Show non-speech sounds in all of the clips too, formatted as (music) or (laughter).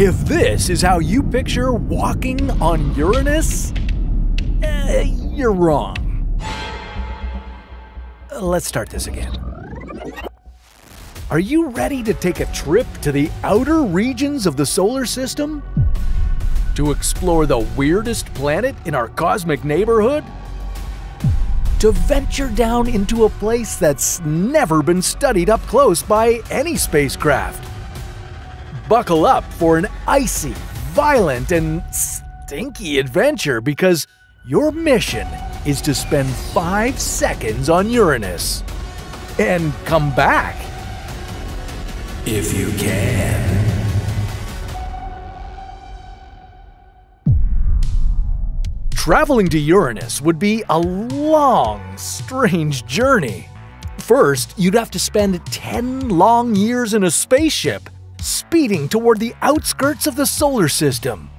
If this is how you picture walking on Uranus, uh, you're wrong. Let's start this again. Are you ready to take a trip to the outer regions of the solar system? To explore the weirdest planet in our cosmic neighborhood? To venture down into a place that's never been studied up close by any spacecraft? Buckle up for an icy, violent, and stinky adventure because your mission is to spend five seconds on Uranus and come back. If you can. Traveling to Uranus would be a long, strange journey. First, you'd have to spend 10 long years in a spaceship, speeding toward the outskirts of the solar system.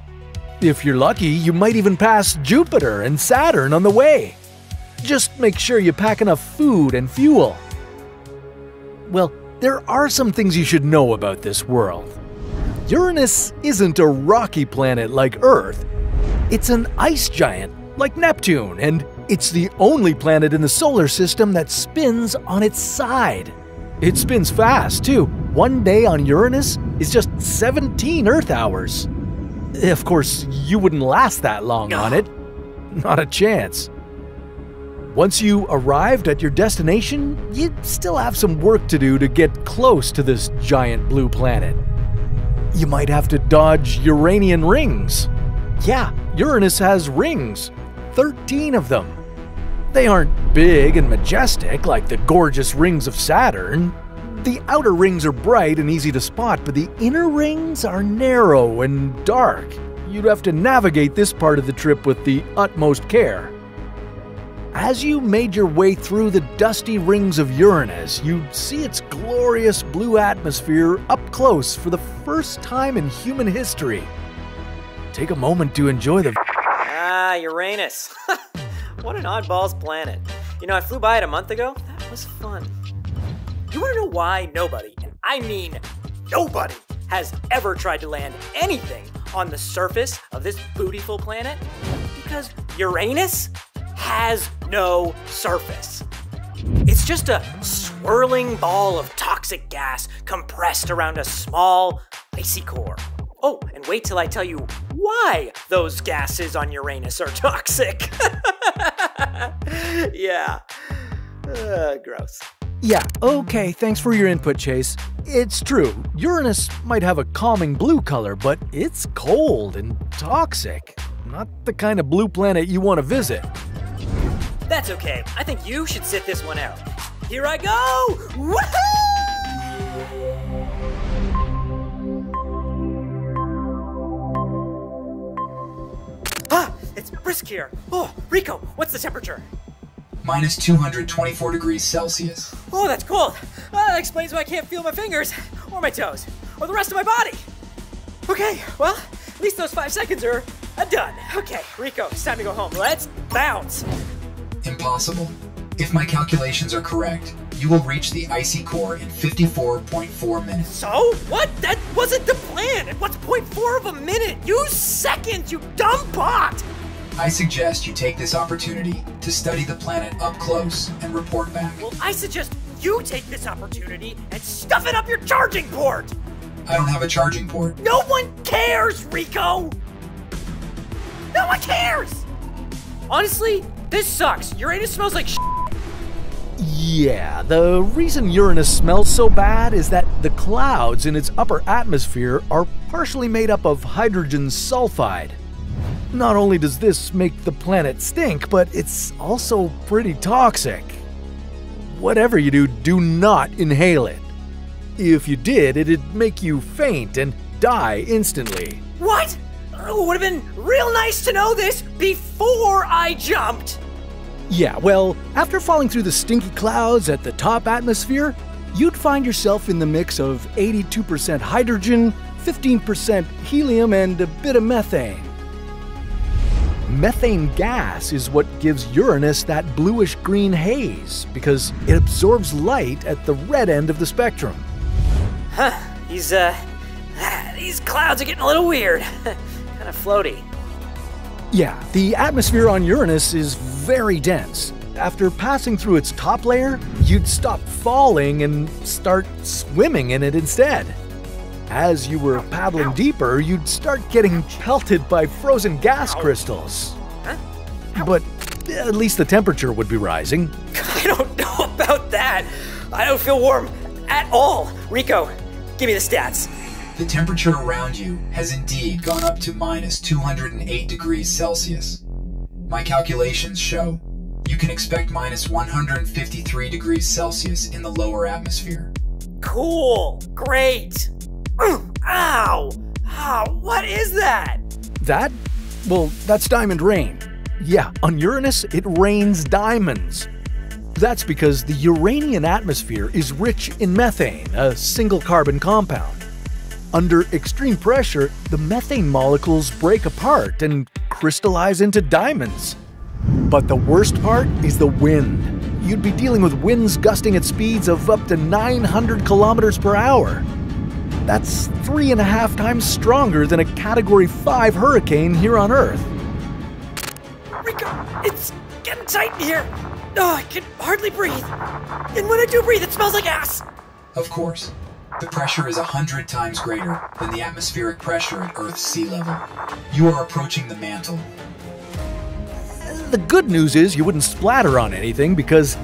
If you're lucky, you might even pass Jupiter and Saturn on the way. Just make sure you pack enough food and fuel. Well, there are some things you should know about this world. Uranus isn't a rocky planet like Earth. It's an ice giant like Neptune, and it's the only planet in the solar system that spins on its side. It spins fast, too. One day on Uranus is just 17 Earth hours. Of course, you wouldn't last that long on it. (laughs) Not a chance. Once you arrived at your destination, you'd still have some work to do to get close to this giant blue planet. You might have to dodge Uranian rings. Yeah, Uranus has rings, 13 of them. They aren't big and majestic like the gorgeous rings of Saturn. The outer rings are bright and easy to spot, but the inner rings are narrow and dark. You'd have to navigate this part of the trip with the utmost care. As you made your way through the dusty rings of Uranus, you'd see its glorious blue atmosphere up close for the first time in human history. Take a moment to enjoy the. Ah, Uranus. (laughs) what an oddballs planet. You know, I flew by it a month ago. That was fun. You wanna know why nobody, and I mean nobody, has ever tried to land anything on the surface of this beautiful planet? Because Uranus has no surface. It's just a swirling ball of toxic gas compressed around a small, icy core. Oh, and wait till I tell you why those gases on Uranus are (laughs) toxic. (laughs) yeah. Uh, gross. Yeah, okay, thanks for your input, Chase. It's true, Uranus might have a calming blue color, but it's cold and toxic. Not the kind of blue planet you want to visit. That's okay. I think you should sit this one out. Here I go! Woohoo! It's brisk here. Oh, Rico, what's the temperature? Minus 224 degrees Celsius. Oh, that's cold. Uh, that explains why I can't feel my fingers, or my toes, or the rest of my body. Okay, well, at least those five seconds are done. Okay, Rico, it's time to go home. Let's bounce. Impossible. If my calculations are correct, you will reach the icy core in 54.4 minutes. So? What? That wasn't the plan! And what's 0.4 of a minute? Use seconds, you dumb bot! I suggest you take this opportunity to study the planet up close and report back. Well, I suggest you take this opportunity and stuff it up your charging port! I don't have a charging port. No one cares, Rico! No one cares! Honestly, this sucks. Uranus smells like shit. Yeah, the reason Uranus smells so bad is that the clouds in its upper atmosphere are partially made up of hydrogen sulfide. Not only does this make the planet stink, but it's also pretty toxic. Whatever you do, do not inhale it. If you did, it'd make you faint and die instantly. What? Oh, it would have been real nice to know this before I jumped. Yeah, well, after falling through the stinky clouds at the top atmosphere, you'd find yourself in the mix of 82% hydrogen, 15% helium, and a bit of methane. Methane gas is what gives Uranus that bluish green haze because it absorbs light at the red end of the spectrum. Huh. He's, uh, (sighs) these clouds are getting a little weird. (laughs) kind of floaty. Yeah, the atmosphere on Uranus is very dense. After passing through its top layer, you'd stop falling and start swimming in it instead. As you were paddling deeper, you'd start getting pelted by frozen gas crystals. But at least the temperature would be rising. (laughs) I don't know about that. I don't feel warm at all. Rico, give me the stats. The temperature around you has indeed gone up to minus 208 degrees Celsius. My calculations show you can expect minus 153 degrees Celsius in the lower atmosphere. Cool. Great. Ow. Ow. What is that? That? Well, that's diamond rain. Yeah, on Uranus, it rains diamonds. That's because the Uranian atmosphere is rich in methane, a single carbon compound. Under extreme pressure, the methane molecules break apart and crystallize into diamonds. But the worst part is the wind. You'd be dealing with winds gusting at speeds of up to 900 kilometers per hour. That's three and a half times stronger than a Category 5 hurricane here on Earth. Rico, it's getting tight in here. Oh, I can hardly breathe. And when I do breathe, it smells like ass. Of course. The pressure is a hundred times greater than the atmospheric pressure at Earth's sea level. You are approaching the mantle. The good news is you wouldn't splatter on anything because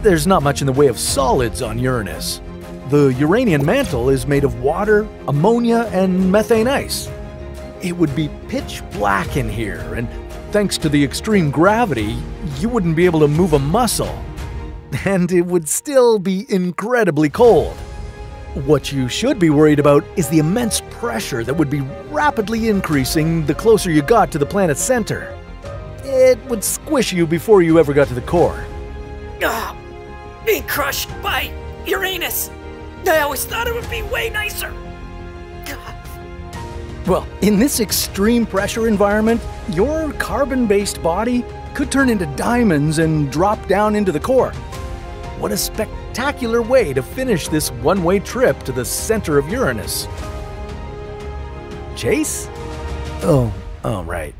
there's not much in the way of solids on Uranus. The Uranian mantle is made of water, ammonia, and methane ice. It would be pitch black in here, and thanks to the extreme gravity, you wouldn't be able to move a muscle. (laughs) And it would still be incredibly cold. What you should be worried about is the immense pressure that would be rapidly increasing the closer you got to the planet's center. It would squish you before you ever got to the core. Ah, being crushed by Uranus. I always thought it would be way nicer. Well, in this extreme pressure environment, your carbon based body could turn into diamonds and drop down into the core. What a spectacular way to finish this one way trip to the center of Uranus. Chase? Oh, oh, right.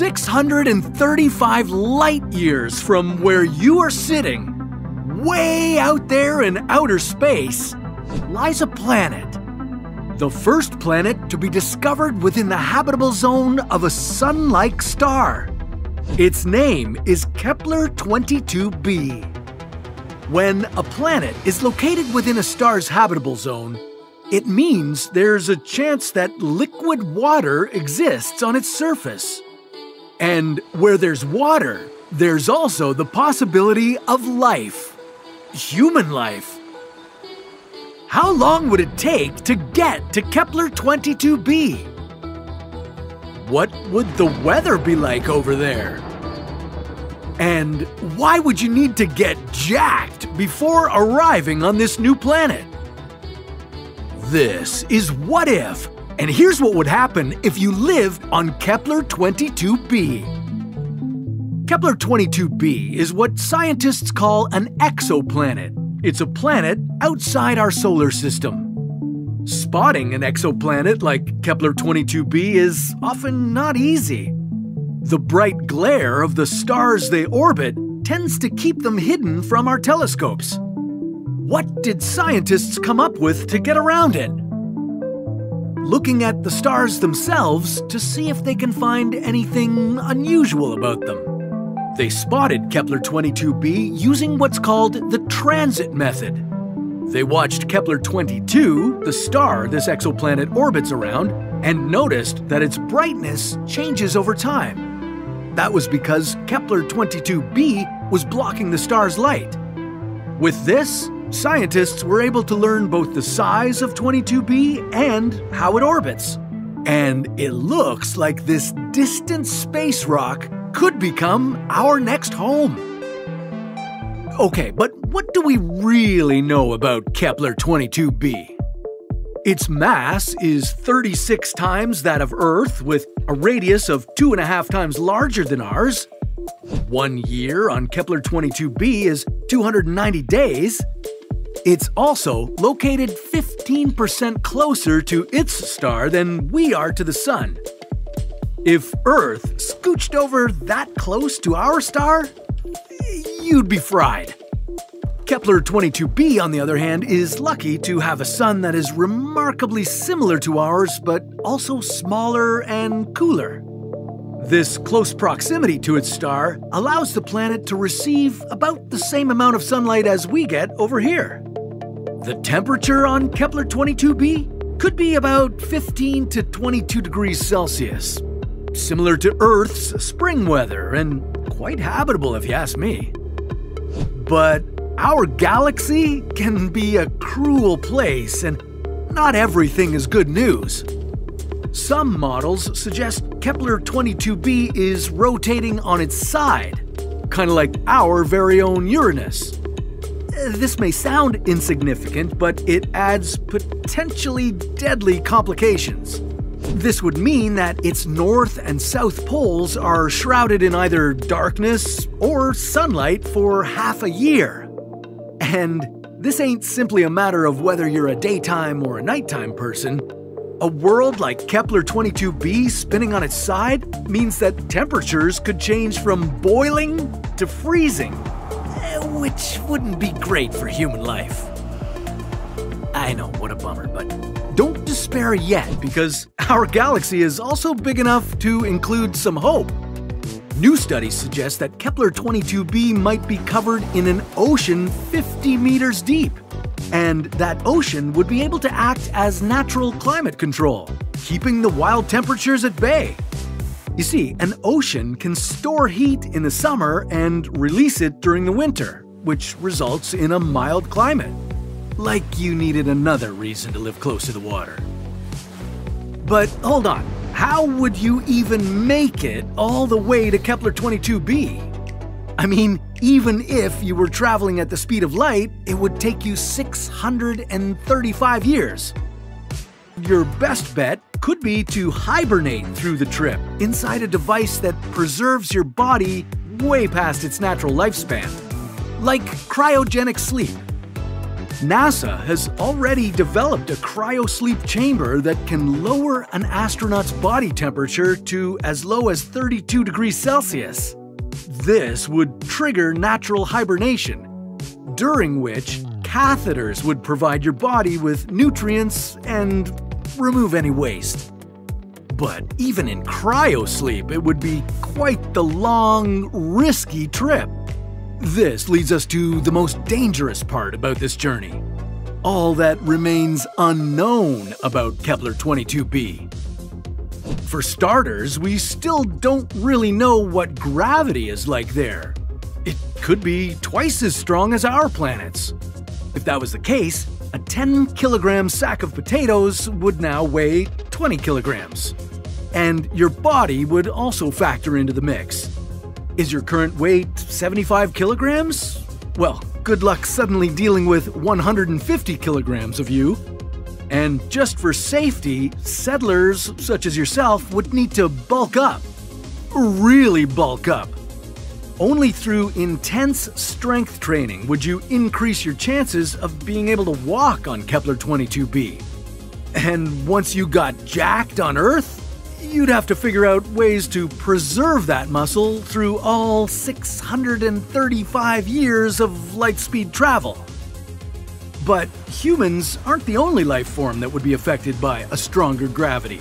Six hundred and thirty-five light years from where you are sitting, way out there in outer space, lies a planet the first planet to be discovered within the habitable zone of a sun like star. Its name is Kepler 22b. When a planet is located within a star's habitable zone, it means there's a chance that liquid water exists on its surface. And where there's water, there's also the possibility of life. Human life. How long would it take to get to Kepler 22b? What would the weather be like over there? And why would you need to get jacked before arriving on this new planet? This is What If, and here's what would happen if you lived on Kepler 22b. Kepler 22b is what scientists call an exoplanet it's a planet outside our solar system. Spotting an exoplanet like Kepler 22b is often not easy. The bright glare of the stars they orbit tends to keep them hidden from our telescopes. What did scientists come up with to get around it? Looking at the stars themselves to see if they can find anything unusual about them. They spotted Kepler 22b using what's called the transit method. They watched Kepler 22, the star this exoplanet orbits around, and noticed that its brightness changes over time. That was because Kepler 22b was blocking the star's light. With this, scientists were able to learn both the size of 22b and how it orbits. And it looks like this distant space rock could become our next home. Okay, but what do we really know about Kepler 22b? Its mass is 36 times that of Earth, with a radius of two and a half times larger than ours. One year on Kepler 22b is 290 days. It's also located 15% closer to its star than we are to the Sun. If Earth scooched over that close to our star, you'd be fried. Kepler 22b, on the other hand, is lucky to have a sun that is remarkably similar to ours, but also smaller and cooler. This close proximity to its star allows the planet to receive about the same amount of sunlight as we get over here. The temperature on Kepler 22b could be about 15 to 22 degrees Celsius, similar to Earth's spring weather and quite habitable if you ask me. But our galaxy can be a cruel place, and not everything is good news. Some models suggest Kepler 22b is rotating on its side, kind of like our very own Uranus. This may sound insignificant, but it adds potentially deadly complications. This would mean that its north and south poles are shrouded in either darkness or sunlight for half a year. And this ain't simply a matter of whether you're a daytime or a nighttime person. A world like Kepler 22b spinning on its side means that temperatures could change from boiling to freezing, eh, which wouldn't be great for human life. I know, what a bummer, but don't despair yet because our galaxy is also big enough to include some hope. New studies suggest that Kepler 22b might be covered in an ocean 50 meters deep. And that ocean would be able to act as natural climate control, keeping the wild temperatures at bay. You see, an ocean can store heat in the summer and release it during the winter, which results in a mild climate. Like you needed another reason to live close to the water. But hold on, how would you even make it all the way to Kepler 22b? I mean, even if you were traveling at the speed of light, it would take you 635 years. Your best bet could be to hibernate through the trip inside a device that preserves your body way past its natural lifespan, like cryogenic sleep. NASA has already developed a cryosleep chamber that can lower an astronaut's body temperature to as low as 32 degrees Celsius. This would trigger natural hibernation, during which catheters would provide your body with nutrients and remove any waste. But even in cryosleep, it would be quite the long, risky trip. This leads us to the most dangerous part about this journey. All that remains unknown about Kepler 22b. For starters, we still don't really know what gravity is like there. It could be twice as strong as our planet's. If that was the case, a 10 kilogram sack of potatoes would now weigh 20 kilograms. And your body would also factor into the mix. Is your current weight 75 kilograms? Well, good luck suddenly dealing with 150 kilograms of you. And just for safety, settlers such as yourself would need to bulk up. Really bulk up. Only through intense strength training would you increase your chances of being able to walk on Kepler 22b. And once you got jacked on Earth, you'd have to figure out ways to preserve that muscle through all 635 years of light speed travel. But humans aren't the only life form that would be affected by a stronger gravity.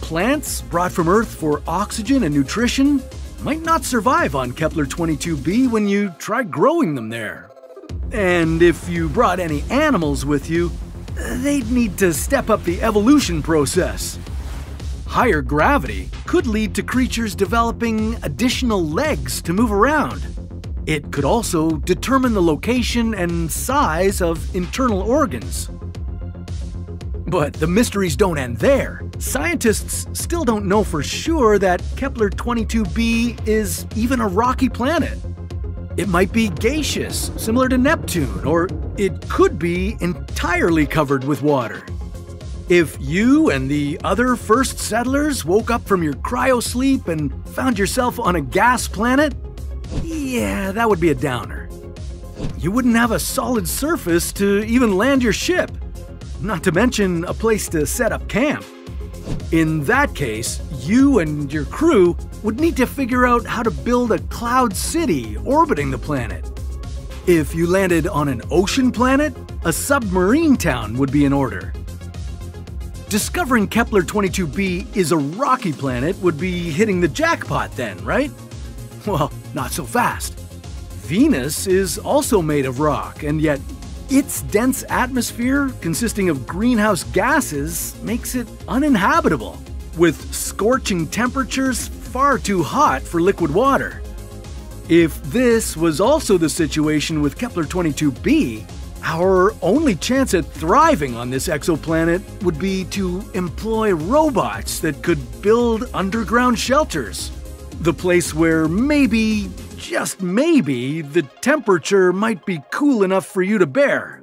Plants brought from Earth for oxygen and nutrition might not survive on Kepler 22b when you try growing them there. And if you brought any animals with you, they'd need to step up the evolution process. Higher gravity could lead to creatures developing additional legs to move around. It could also determine the location and size of internal organs. But the mysteries don't end there. Scientists still don't know for sure that Kepler 22b is even a rocky planet. It might be gaseous, similar to Neptune, or it could be entirely covered with water. If you and the other first settlers woke up from your cryo sleep and found yourself on a gas planet, Yeah, that would be a downer. You wouldn't have a solid surface to even land your ship, not to mention a place to set up camp. In that case, you and your crew would need to figure out how to build a cloud city orbiting the planet. If you landed on an ocean planet, a submarine town would be in order. Discovering Kepler 22b is a rocky planet would be hitting the jackpot then, right? Well, not so fast. Venus is also made of rock, and yet its dense atmosphere, consisting of greenhouse gases, makes it uninhabitable, with scorching temperatures far too hot for liquid water. If this was also the situation with Kepler 22b, our only chance at thriving on this exoplanet would be to employ robots that could build underground shelters. The place where maybe, just maybe, the temperature might be cool enough for you to bear.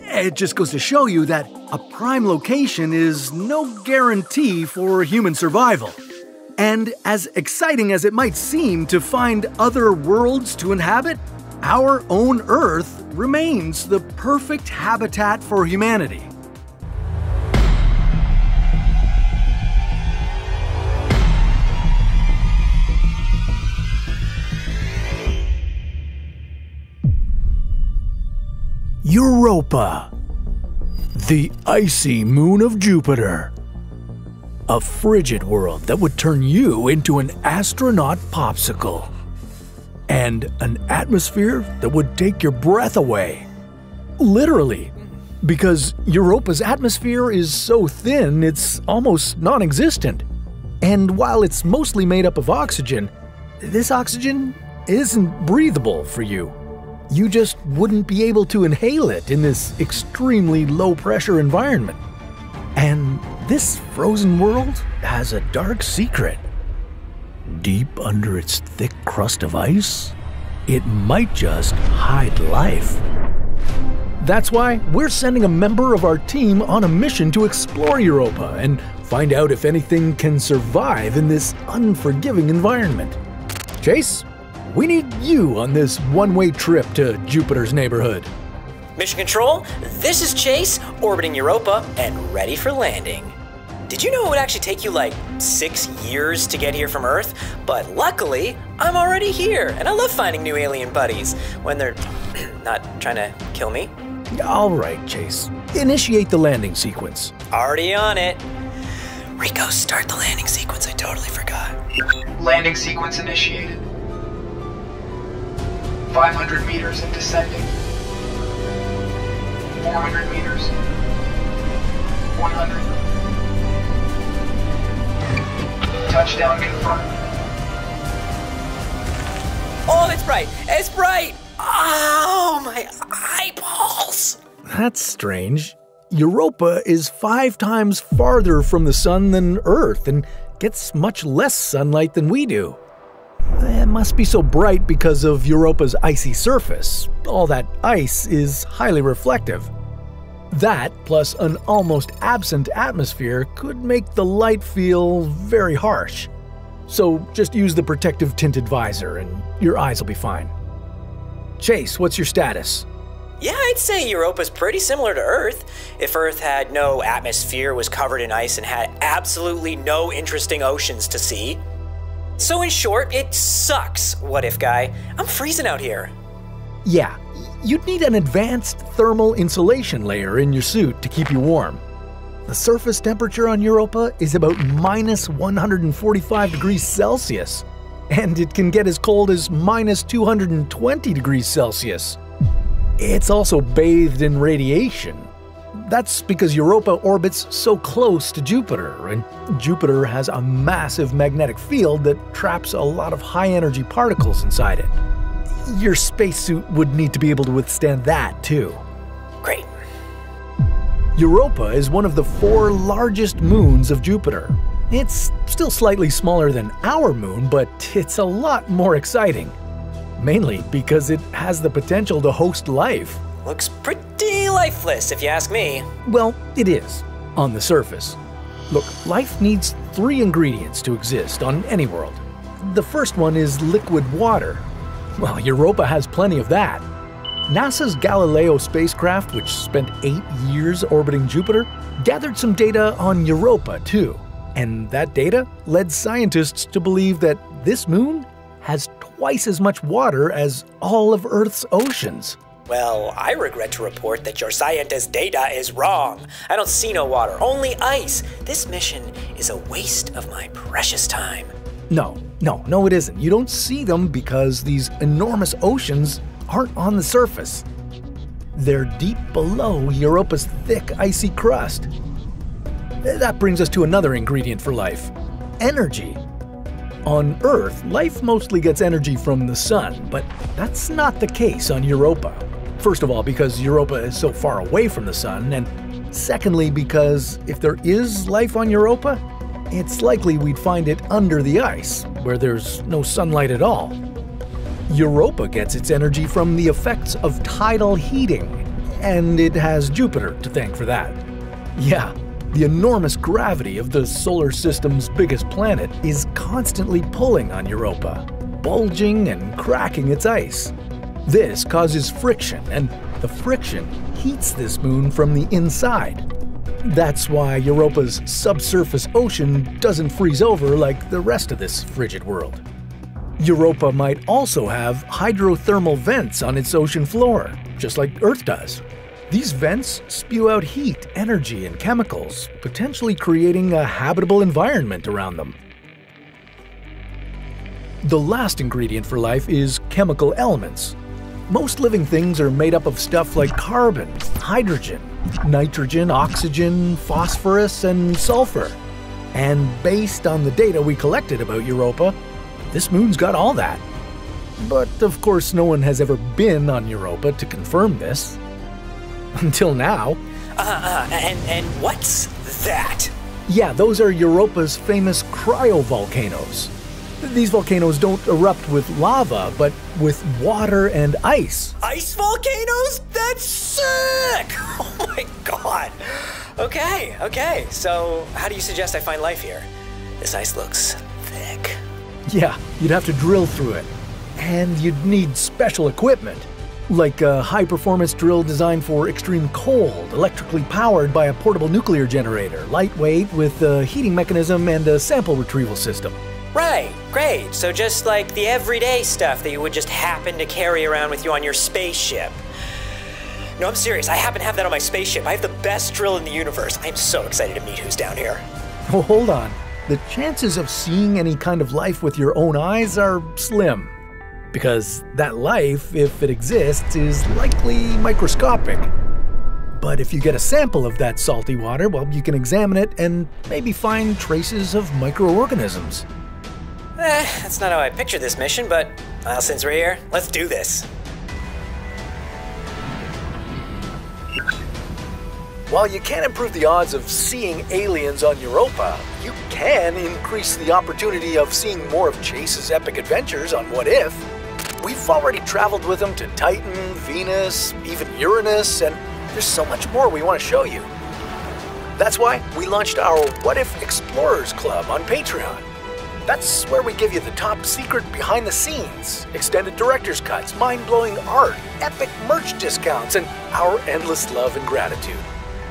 It just goes to show you that a prime location is no guarantee for human survival. And as exciting as it might seem to find other worlds to inhabit, our own Earth remains the perfect habitat for humanity. Europa, the icy moon of Jupiter. A frigid world that would turn you into an astronaut popsicle. And an atmosphere that would take your breath away. Literally, because Europa's atmosphere is so thin it's almost non existent. And while it's mostly made up of oxygen, this oxygen isn't breathable for you you just wouldn't be able to inhale it in this extremely low pressure environment. And this frozen world has a dark secret. Deep under its thick crust of ice, it might just hide life. That's why we're sending a member of our team on a mission to explore Europa and find out if anything can survive in this unforgiving environment. Chase, we need you on this one way trip to Jupiter's neighborhood. Mission Control, this is Chase, orbiting Europa and ready for landing. Did you know it would actually take you like six years to get here from Earth? But luckily, I'm already here, and I love finding new alien buddies when they're (clears throat) not trying to kill me. All right, Chase. Initiate the landing sequence. Already on it. Rico, start the landing sequence. I totally forgot. Landing sequence initiated. 500 meters and descending. 400 meters. 100. Touchdown confirmed. Oh, it's bright! It's bright! Oh, my eyeballs! That's strange. Europa is five times farther from the sun than Earth and gets much less sunlight than we do. It must be so bright because of Europa's icy surface. All that ice is highly reflective. That, plus an almost absent atmosphere, could make the light feel very harsh. So just use the protective tinted visor and your eyes will be fine. Chase, what's your status? Yeah, I'd say Europa's pretty similar to Earth. If Earth had no atmosphere, was covered in ice, and had absolutely no interesting oceans to see. So, in short, it sucks, what if guy. I'm freezing out here. Yeah, you'd need an advanced thermal insulation layer in your suit to keep you warm. The surface temperature on Europa is about minus 145 degrees Celsius, and it can get as cold as minus 220 degrees Celsius. It's also bathed in radiation, that's because Europa orbits so close to Jupiter, and Jupiter has a massive magnetic field that traps a lot of high energy particles inside it. Your spacesuit would need to be able to withstand that, too. Great. Europa is one of the four largest moons of Jupiter. It's still slightly smaller than our moon, but it's a lot more exciting. Mainly because it has the potential to host life. Looks pretty lifeless, if you ask me. Well, it is, on the surface. Look, life needs three ingredients to exist on any world The first one is liquid water. Well, Europa has plenty of that. NASA's Galileo spacecraft, which spent eight years orbiting Jupiter, gathered some data on Europa too. And that data led scientists to believe that this moon has twice as much water as all of Earth's oceans. Well, I regret to report that your scientist data is wrong. I don't see no water, only ice. This mission is a waste of my precious time. No, no, no, it isn't. You don't see them because these enormous oceans aren't on the surface. They're deep below Europa's thick, icy crust. That brings us to another ingredient for life energy. On Earth, life mostly gets energy from the sun, but that's not the case on Europa. First of all, because Europa is so far away from the sun, and secondly, because if there is life on Europa, it's likely we'd find it under the ice, where there's no sunlight at all. Europa gets its energy from the effects of tidal heating, and it has Jupiter to thank for that. Yeah, the enormous gravity of the solar system's biggest planet is constantly pulling on Europa, bulging and cracking its ice. This causes friction, and the friction heats this moon from the inside. That's why Europa's subsurface ocean doesn't freeze over like the rest of this frigid world. Europa might also have hydrothermal vents on its ocean floor, just like Earth does. These vents spew out heat, energy, and chemicals, potentially creating a habitable environment around them. The last ingredient for life is chemical elements. Most living things are made up of stuff like carbon, hydrogen, nitrogen, oxygen, phosphorus, and sulfur. And based on the data we collected about Europa, this moon's got all that. But of course, no one has ever been on Europa to confirm this. (laughs) Until now. Uh, uh, and, and what's that? Yeah, those are Europa's famous cryovolcanoes. These volcanoes don't erupt with lava, but with water and ice. Ice volcanoes? That's sick! (laughs) Oh my god. Okay, okay. So, how do you suggest I find life here? This ice looks thick. Yeah, you'd have to drill through it. And you'd need special equipment, like a high performance drill designed for extreme cold, electrically powered by a portable nuclear generator, lightweight with a heating mechanism and a sample retrieval system. Right, great. So, just like the everyday stuff that you would just happen to carry around with you on your spaceship. No, I'm serious. I happen to have that on my spaceship. I have the best drill in the universe. I'm so excited to meet who's down here. Well, hold on the chances of seeing any kind of life with your own eyes are slim. Because that life, if it exists, is likely microscopic. But if you get a sample of that salty water, well, you can examine it and maybe find traces of microorganisms. Eh, that's not how I pictured this mission, but well, since we're here, let's do this. While you can't improve the odds of seeing aliens on Europa, you can increase the opportunity of seeing more of Chase's epic adventures on What If. We've already traveled with him to Titan, Venus, even Uranus, and there's so much more we want to show you. That's why we launched our What If Explorers Club on Patreon. That's where we give you the top secret behind the scenes, extended director's cuts, mind blowing art, epic merch discounts, and our endless love and gratitude.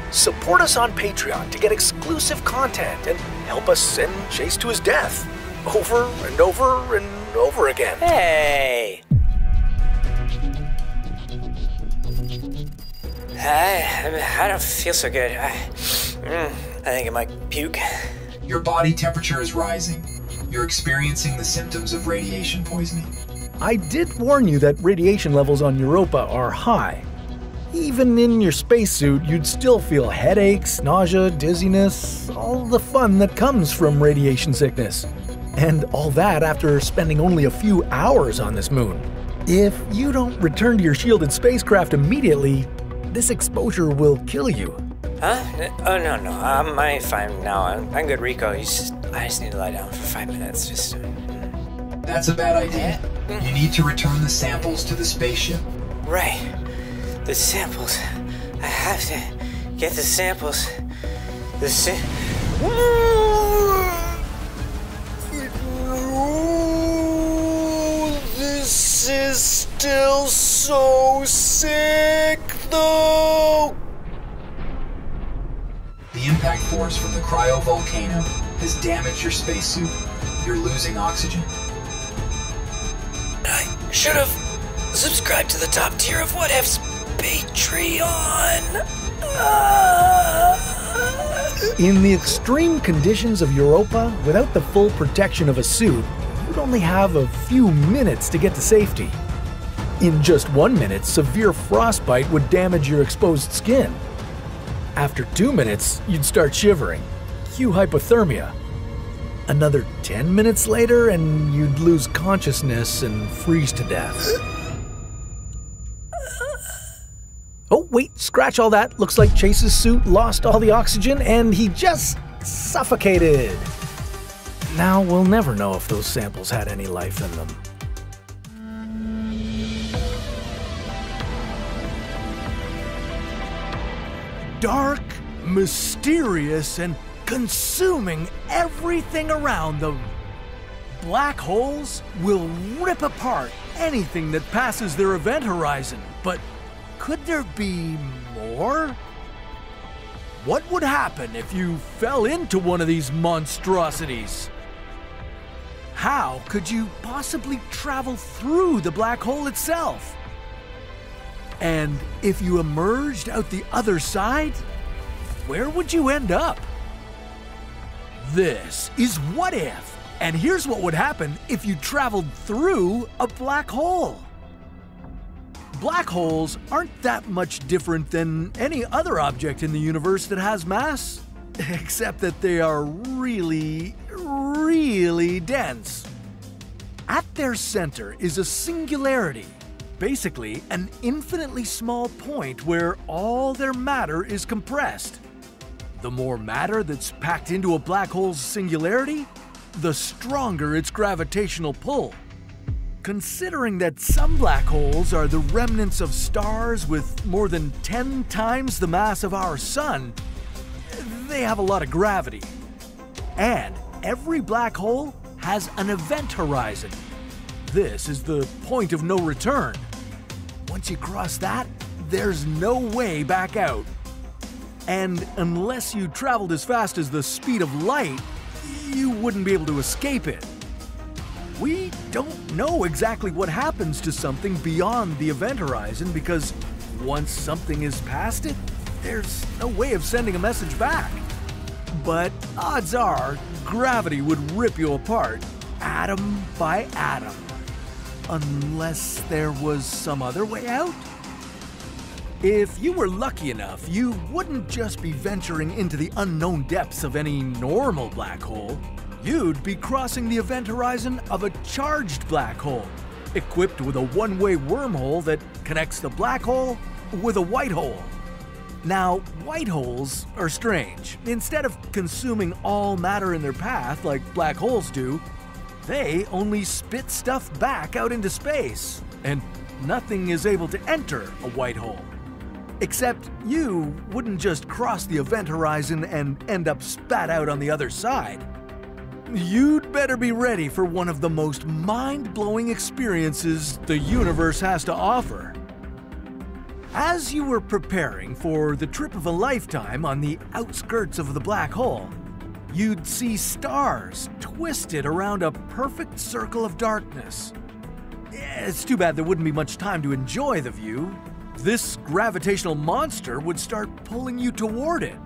Support us on Patreon to get exclusive content and help us send Chase to his death. Over and over and over again. Hey! I, I don't feel so good. I, mm, I think I might puke. Your body temperature is rising. You're experiencing the symptoms of radiation poisoning. I did warn you that radiation levels on Europa are high, even in your spacesuit, you'd still feel headaches, nausea, dizziness, all the fun that comes from radiation sickness. And all that after spending only a few hours on this moon. If you don't return to your shielded spacecraft immediately, this exposure will kill you. Huh? Oh, no, no. I'm, fine now. I'm, I'm good, Rico. Just, I just need to lie down for five minutes. Just. That's a bad idea. You need to return the samples to the spaceship. Right. The samples. I have to get the samples. The This is still so sick, though! The impact force from the cryovolcano has damaged your spacesuit. You're losing oxygen. I should have subscribed to the top tier of What If's Patreon. Uh... In the extreme conditions of Europa, without the full protection of a suit, you'd only have a few minutes to get to safety. In just one minute, severe frostbite would damage your exposed skin. After two minutes, you'd start shivering. Cue hypothermia. Another 10 minutes later, and you'd lose consciousness and freeze to death. Oh, wait, scratch all that. Looks like Chase's suit lost all the oxygen and he just suffocated. Now we'll never know if those samples had any life in them. Dark, mysterious, and consuming everything around them. Black holes will rip apart anything that passes their event horizon, but could there be more? What would happen if you fell into one of these monstrosities? How could you possibly travel through the black hole itself? And if you emerged out the other side, where would you end up? This is What If, and here's what would happen if you traveled through a black hole. Black holes aren't that much different than any other object in the universe that has mass, (laughs) except that they are really, really dense. At their center is a singularity, basically an infinitely small point where all their matter is compressed. The more matter that's packed into a black hole's singularity, the stronger its gravitational pull. Considering that some black holes are the remnants of stars with more than 10 times the mass of our Sun, they have a lot of gravity. And every black hole has an event horizon. This is the point of no return. Once you cross that, there's no way back out. And unless you traveled as fast as the speed of light, you wouldn't be able to escape it. We don't know exactly what happens to something beyond the event horizon because once something is past it, there's no way of sending a message back. But odds are, gravity would rip you apart, atom by atom. Unless there was some other way out? If you were lucky enough, you wouldn't just be venturing into the unknown depths of any normal black hole. You'd be crossing the event horizon of a charged black hole, equipped with a one way wormhole that connects the black hole with a white hole. Now, white holes are strange. Instead of consuming all matter in their path like black holes do, they only spit stuff back out into space, and nothing is able to enter a white hole. Except you wouldn't just cross the event horizon and end up spat out on the other side. You'd better be ready for one of the most mind blowing experiences the universe has to offer. As you were preparing for the trip of a lifetime on the outskirts of the black hole, you'd see stars twisted around a perfect circle of darkness. Eh, it's too bad there wouldn't be much time to enjoy the view. This gravitational monster would start pulling you toward it,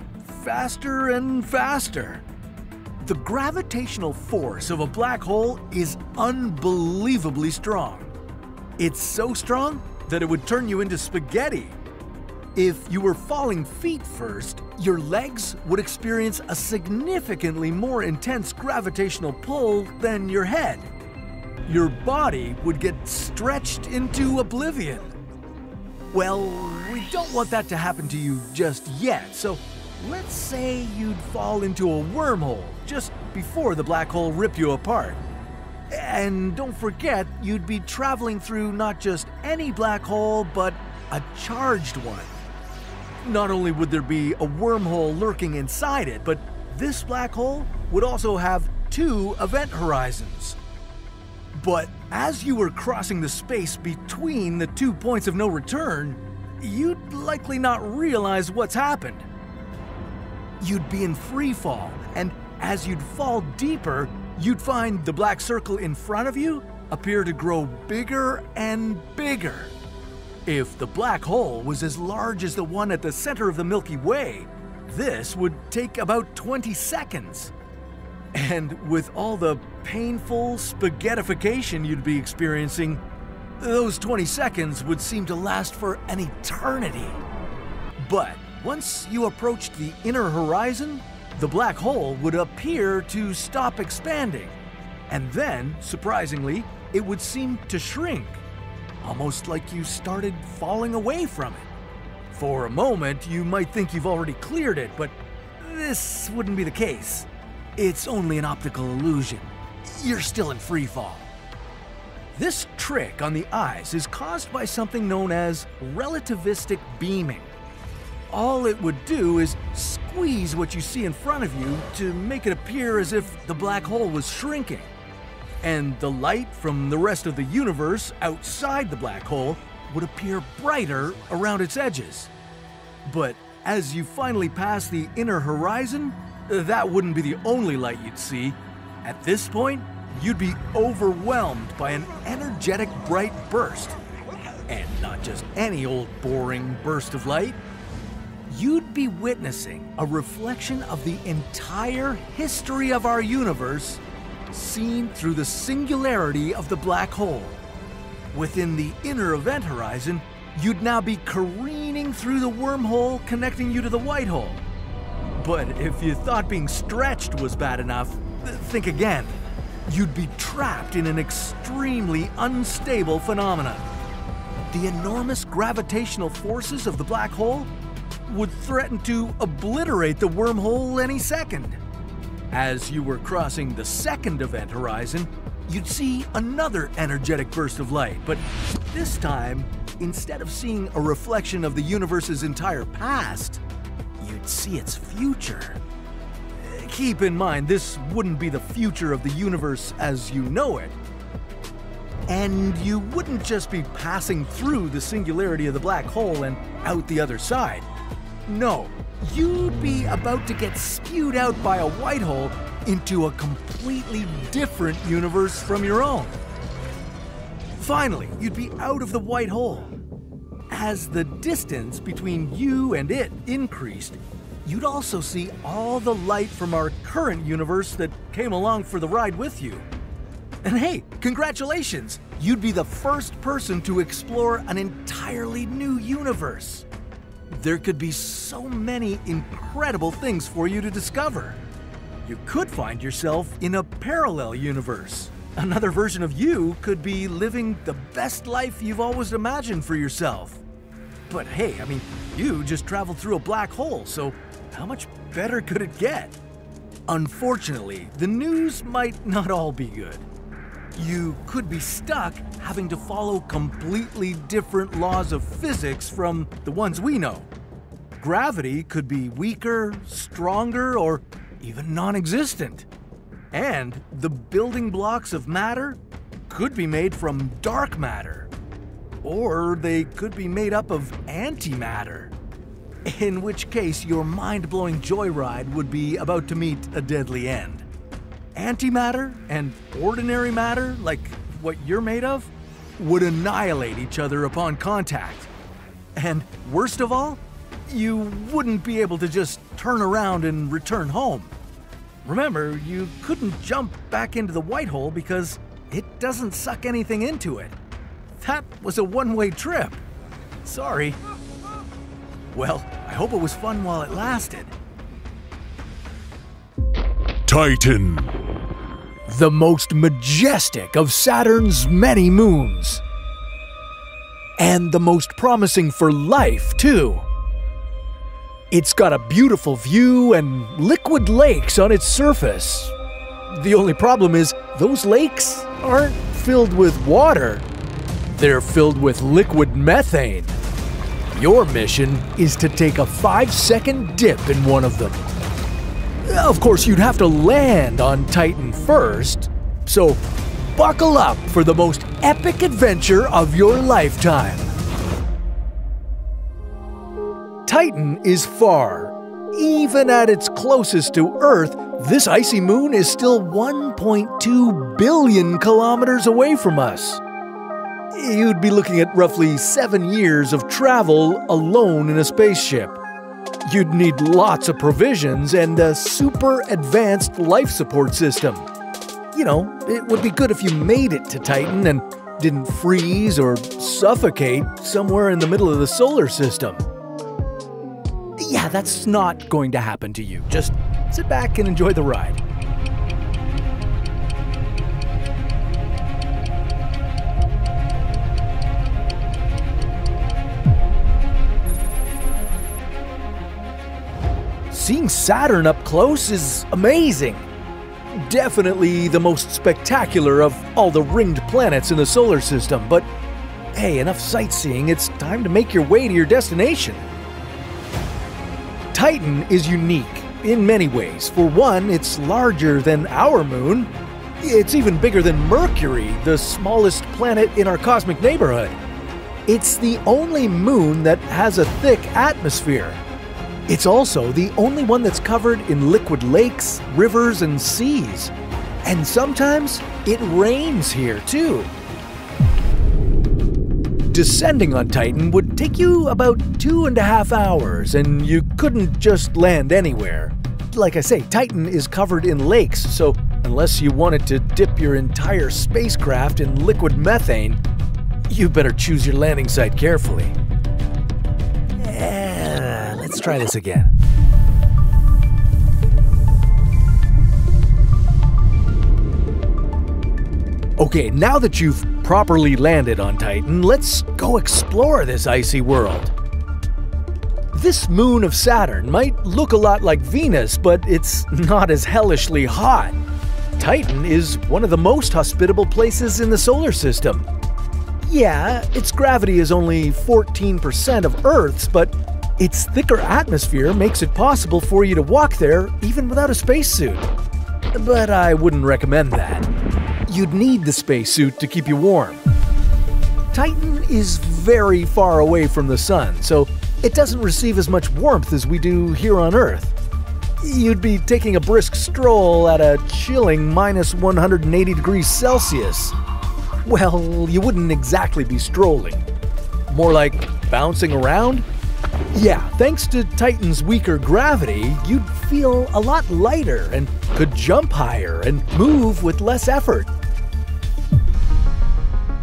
faster and faster. The gravitational force of a black hole is unbelievably strong. It's so strong that it would turn you into spaghetti. If you were falling feet first, your legs would experience a significantly more intense gravitational pull than your head. Your body would get stretched into oblivion. Well, we don't want that to happen to you just yet, so let's say you'd fall into a wormhole just before the black hole ripped you apart. And don't forget, you'd be traveling through not just any black hole, but a charged one. Not only would there be a wormhole lurking inside it, but this black hole would also have two event horizons. But as you were crossing the space between the two points of no return, you'd likely not realize what's happened. You'd be in free fall, and as you'd fall deeper, you'd find the black circle in front of you appear to grow bigger and bigger. If the black hole was as large as the one at the center of the Milky Way, this would take about 20 seconds. And with all the painful spaghettification you'd be experiencing, those 20 seconds would seem to last for an eternity. But once you approached the inner horizon, the black hole would appear to stop expanding. And then, surprisingly, it would seem to shrink, almost like you started falling away from it. For a moment, you might think you've already cleared it, but this wouldn't be the case. It's only an optical illusion. You're still in free fall. This trick on the eyes is caused by something known as relativistic beaming. All it would do is squeeze what you see in front of you to make it appear as if the black hole was shrinking. And the light from the rest of the universe outside the black hole would appear brighter around its edges. But as you finally pass the inner horizon, that wouldn't be the only light you'd see. At this point, you'd be overwhelmed by an energetic bright burst. And not just any old boring burst of light. You'd be witnessing a reflection of the entire history of our universe seen through the singularity of the black hole. Within the inner event horizon, you'd now be careening through the wormhole connecting you to the white hole. But if you thought being stretched was bad enough, think again. You'd be trapped in an extremely unstable phenomenon. The enormous gravitational forces of the black hole would threaten to obliterate the wormhole any second. As you were crossing the second event horizon, you'd see another energetic burst of light, but this time, instead of seeing a reflection of the universe's entire past, you'd see its future. Keep in mind, this wouldn't be the future of the universe as you know it. And you wouldn't just be passing through the singularity of the black hole and out the other side. No, you'd be about to get spewed out by a white hole into a completely different universe from your own. Finally, you'd be out of the white hole. As the distance between you and it increased, you'd also see all the light from our current universe that came along for the ride with you. And hey, congratulations! You'd be the first person to explore an entirely new universe. There could be so many incredible things for you to discover. You could find yourself in a parallel universe. Another version of you could be living the best life you've always imagined for yourself. But hey, I mean, you just traveled through a black hole, so how much better could it get? Unfortunately, the news might not all be good. You could be stuck having to follow completely different laws of physics from the ones we know. Gravity could be weaker, stronger, or even non existent. And the building blocks of matter could be made from dark matter. Or they could be made up of antimatter. In which case, your mind blowing joyride would be about to meet a deadly end. Antimatter and ordinary matter, like what you're made of, would annihilate each other upon contact. And worst of all, you wouldn't be able to just turn around and return home. Remember, you couldn't jump back into the white hole because it doesn't suck anything into it. That was a one way trip. Sorry. Well, I hope it was fun while it lasted. Titan. The most majestic of Saturn's many moons. And the most promising for life, too. It's got a beautiful view and liquid lakes on its surface. The only problem is, those lakes aren't filled with water. They're filled with liquid methane. Your mission is to take a five second dip in one of them. Of course, you'd have to land on Titan first, so buckle up for the most epic adventure of your lifetime. Titan is far. Even at its closest to Earth, this icy moon is still 1.2 billion kilometers away from us. You'd be looking at roughly seven years of travel alone in a spaceship. You'd need lots of provisions and a super advanced life support system. You know, it would be good if you made it to Titan and didn't freeze or suffocate somewhere in the middle of the solar system. Yeah, that's not going to happen to you. Just sit back and enjoy the ride. Seeing Saturn up close is amazing. Definitely the most spectacular of all the ringed planets in the solar system, but hey, enough sightseeing, it's time to make your way to your destination. Titan is unique in many ways. For one, it's larger than our moon. It's even bigger than Mercury, the smallest planet in our cosmic neighborhood. It's the only moon that has a thick atmosphere. It's also the only one that's covered in liquid lakes, rivers, and seas. And sometimes it rains here too. Descending on Titan would take you about two and a half hours, and you couldn't just land anywhere. Like I say, Titan is covered in lakes, so unless you wanted to dip your entire spacecraft in liquid methane, you better choose your landing site carefully. Try this again. Okay, now that you've properly landed on Titan, let's go explore this icy world. This moon of Saturn might look a lot like Venus, but it's (laughs) not as hellishly hot. Titan is one of the most hospitable places in the solar system. Yeah, its gravity is only 14% of Earth's, but its thicker atmosphere makes it possible for you to walk there even without a spacesuit. But I wouldn't recommend that. You'd need the spacesuit to keep you warm. Titan is very far away from the sun, so it doesn't receive as much warmth as we do here on Earth. You'd be taking a brisk stroll at a chilling minus 180 degrees Celsius. Well, you wouldn't exactly be strolling. More like bouncing around? Yeah, thanks to Titan's weaker gravity, you'd feel a lot lighter and could jump higher and move with less effort.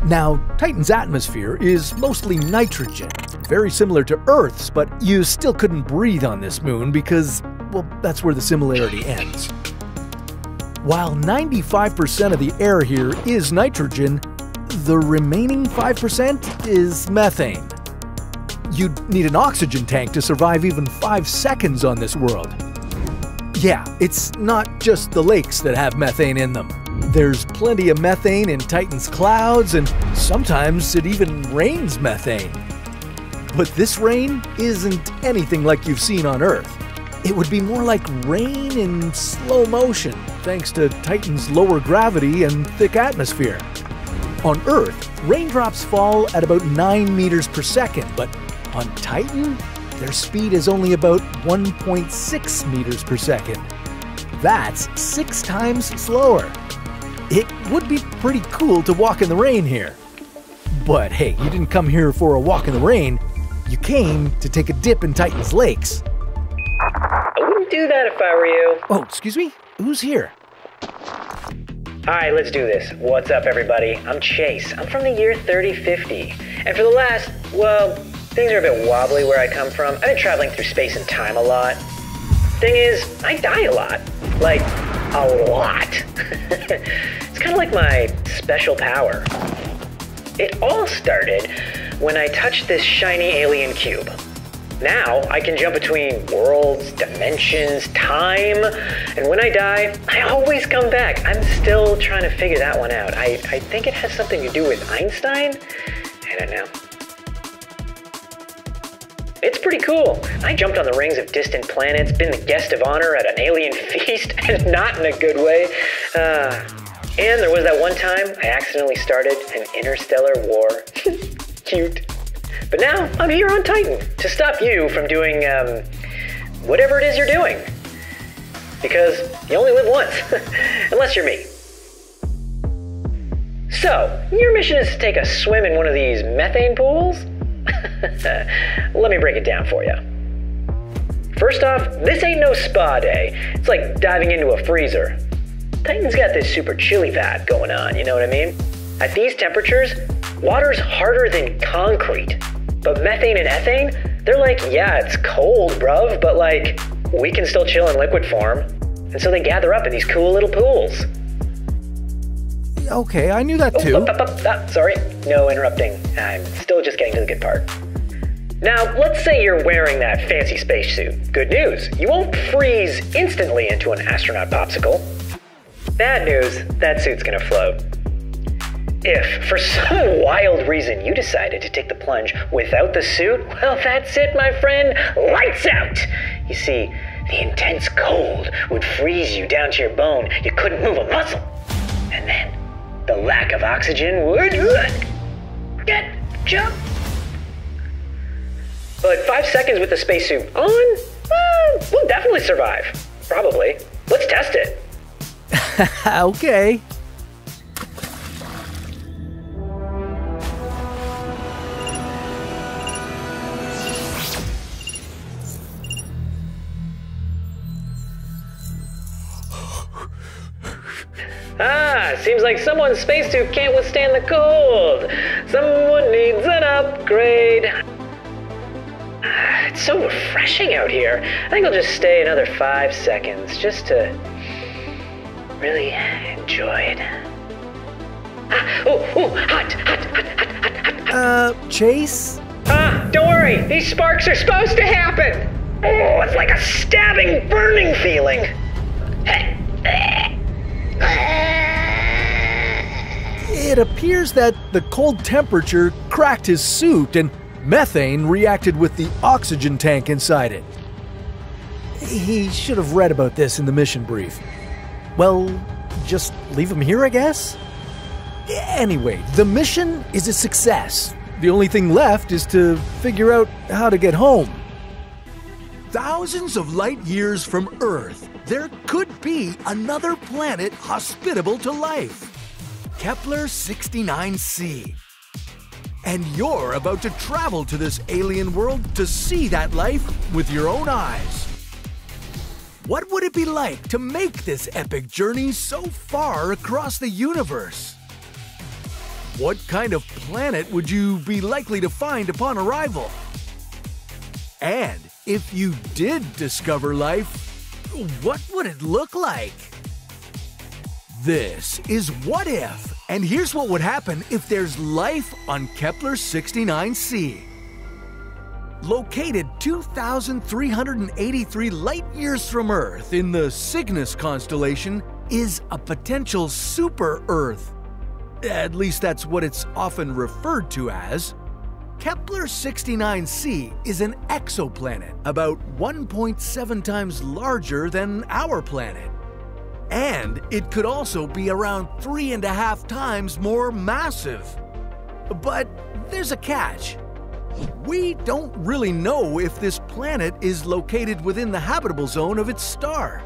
Now, Titan's atmosphere is mostly nitrogen, very similar to Earth's, but you still couldn't breathe on this moon because, well, that's where the similarity ends. While 95% of the air here is nitrogen, the remaining 5% is methane. You'd need an oxygen tank to survive even 5 seconds on this world. Yeah, it's not just the lakes that have methane in them. There's plenty of methane in Titan's clouds, and sometimes it even rains methane. But this rain isn't anything like you've seen on Earth. It would be more like rain in slow motion, thanks to Titan's lower gravity and thick atmosphere. On Earth, raindrops fall at about 9 meters per second, but on Titan, their speed is only about 1.6 meters per second. That's six times slower. It would be pretty cool to walk in the rain here. But hey, you didn't come here for a walk in the rain. You came to take a dip in Titan's lakes. I wouldn't do that if I were you. Oh, excuse me? Who's here? Alright, let's do this. What's up, everybody? I'm Chase. I'm from the year 3050. And for the last, well, things are a bit wobbly where I come from. I've been traveling through space and time a lot. Thing is, I die a lot. Like, a lot. (laughs) it's kind of like my special power. It all started when I touched this shiny alien cube. Now I can jump between worlds, dimensions, time, and when I die, I always come back. I'm still trying to figure that one out. I, I think it has something to do with Einstein? I don't know. It's pretty cool. I jumped on the rings of distant planets, been the guest of honor at an alien (laughs) feast, and not in a good way. Uh, And there was that one time I accidentally started an interstellar war. (laughs) Cute. But now I'm here on Titan to stop you from doing um, whatever it is you're doing. Because you only live once, (laughs) unless you're me. So, your mission is to take a swim in one of these methane pools? (laughs) Let me break it down for you. First off, this ain't no spa day. It's like diving into a freezer. Titan's got this super chilly vat going on, you know what I mean? At these temperatures, water's harder than concrete. But methane and ethane, they're like, yeah, it's cold, bruv, but like, we can still chill in liquid form. And so they gather up in these cool little pools. Okay, I knew that Oh, too. up, up, up, ah, sorry, no interrupting. I'm still just getting to the good part. Now, let's say you're wearing that fancy spacesuit. Good news, you won't freeze instantly into an astronaut popsicle. Bad news, that suit's gonna float. If, for some (laughs) wild reason, you decided to take the plunge without the suit, well, that's it, my friend. Lights out! You see, the intense cold would freeze you down to your bone. You couldn't move a muscle. And then, the lack of oxygen would get jump. But five seconds with the spacesuit on, well, we'll definitely survive. Probably. Let's test it. (laughs) okay. Seems like someone's spacesuit can't withstand the cold. Someone needs an upgrade. It's so refreshing out here. I think I'll just stay another five seconds just to really enjoy it. Ah, oh, oh, hot, hot, hot, hot, hot, hot. Uh, Chase? Ah, don't worry. These sparks are supposed to happen. Oh, it's like a stabbing, burning feeling. It appears that the cold temperature cracked his suit and methane reacted with the oxygen tank inside it. He should have read about this in the mission brief. Well, just leave him here, I guess? Anyway, the mission is a success. The only thing left is to figure out how to get home. Thousands of light years from Earth, there could be another planet hospitable to life. Kepler 69c. And you're about to travel to this alien world to see that life with your own eyes. What would it be like to make this epic journey so far across the universe? What kind of planet would you be likely to find upon arrival? And if you did discover life, what would it look like? This is What If, and here's what would happen if there's life on Kepler 69c. Located 2,383 light years from Earth in the Cygnus constellation is a potential super Earth. At least that's what it's often referred to as. Kepler 69c is an exoplanet about 1.7 times larger than our planet. And it could also be around three and a half times more massive. But there's a catch. We don't really know if this planet is located within the habitable zone of its star.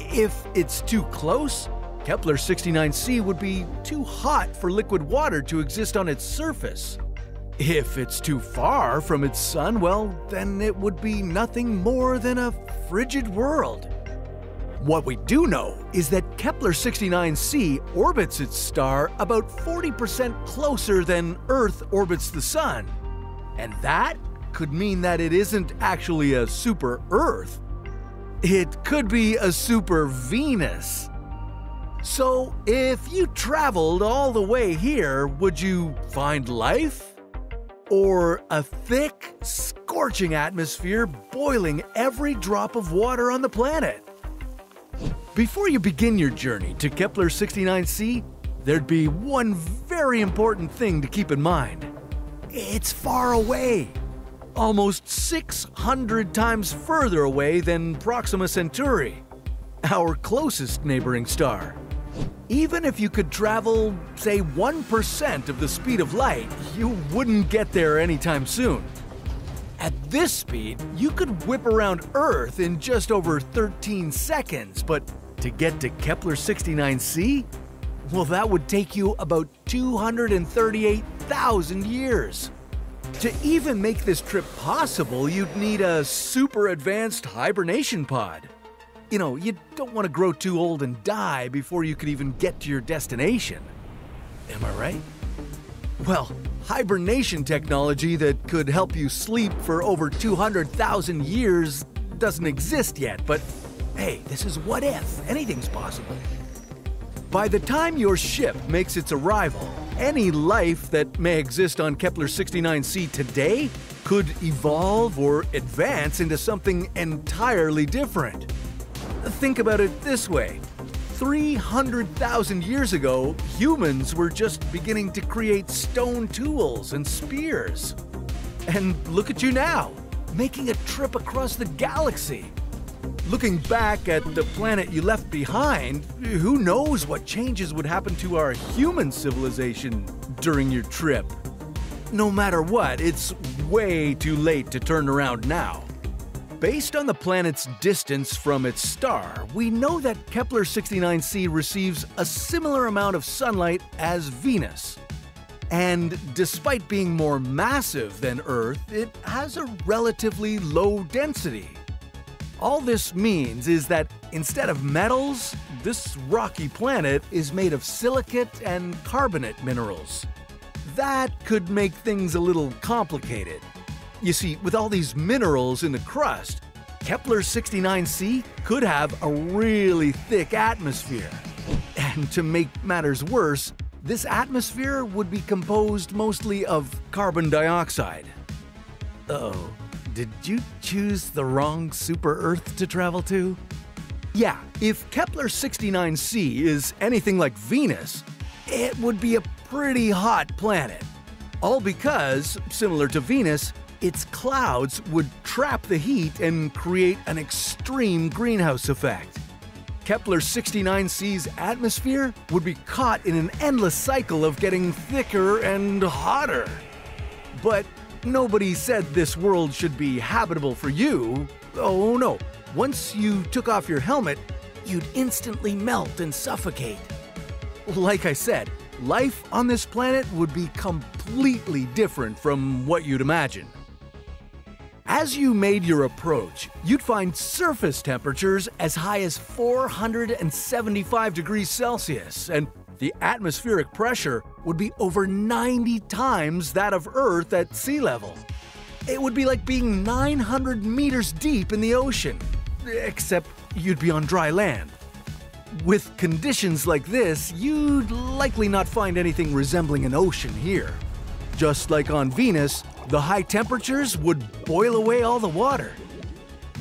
If it's too close, Kepler 69c would be too hot for liquid water to exist on its surface. If it's too far from its sun, well, then it would be nothing more than a frigid world. What we do know is that Kepler 69c orbits its star about 40% closer than Earth orbits the Sun. And that could mean that it isn't actually a super Earth. It could be a super Venus. So, if you traveled all the way here, would you find life? Or a thick, scorching atmosphere boiling every drop of water on the planet? Before you begin your journey to Kepler 69c, there'd be one very important thing to keep in mind. It's far away. Almost 600 times further away than Proxima Centauri, our closest neighboring star. Even if you could travel, say, 1% of the speed of light, you wouldn't get there anytime soon. At this speed, you could whip around Earth in just over 13 seconds, but to get to Kepler 69c? Well, that would take you about 238,000 years. To even make this trip possible, you'd need a super advanced hibernation pod. You know, you don't want to grow too old and die before you could even get to your destination. Am I right? Well, hibernation technology that could help you sleep for over 200,000 years doesn't exist yet, but hey, this is what if. Anything's possible. By the time your ship makes its arrival, any life that may exist on Kepler 69c today could evolve or advance into something entirely different. Think about it this way 300,000 years ago, humans were just beginning to create stone tools and spears. And look at you now, making a trip across the galaxy. Looking back at the planet you left behind, who knows what changes would happen to our human civilization during your trip? No matter what, it's way too late to turn around now. Based on the planet's distance from its star, we know that Kepler 69c receives a similar amount of sunlight as Venus. And despite being more massive than Earth, it has a relatively low density. All this means is that instead of metals, this rocky planet is made of silicate and carbonate minerals. That could make things a little complicated. You see, with all these minerals in the crust, Kepler 69c could have a really thick atmosphere. And to make matters worse, this atmosphere would be composed mostly of carbon dioxide. Oh, did you choose the wrong super Earth to travel to? Yeah, if Kepler 69c is anything like Venus, it would be a pretty hot planet. All because, similar to Venus, its clouds would trap the heat and create an extreme greenhouse effect. Kepler 69c's atmosphere would be caught in an endless cycle of getting thicker and hotter. But nobody said this world should be habitable for you. Oh no, once you took off your helmet, you'd instantly melt and suffocate. Like I said, life on this planet would be completely different from what you'd imagine. As you made your approach, you'd find surface temperatures as high as 475 degrees Celsius, and the atmospheric pressure would be over 90 times that of Earth at sea level. It would be like being 900 meters deep in the ocean, except you'd be on dry land. With conditions like this, you'd likely not find anything resembling an ocean here. Just like on Venus, the high temperatures would boil away all the water.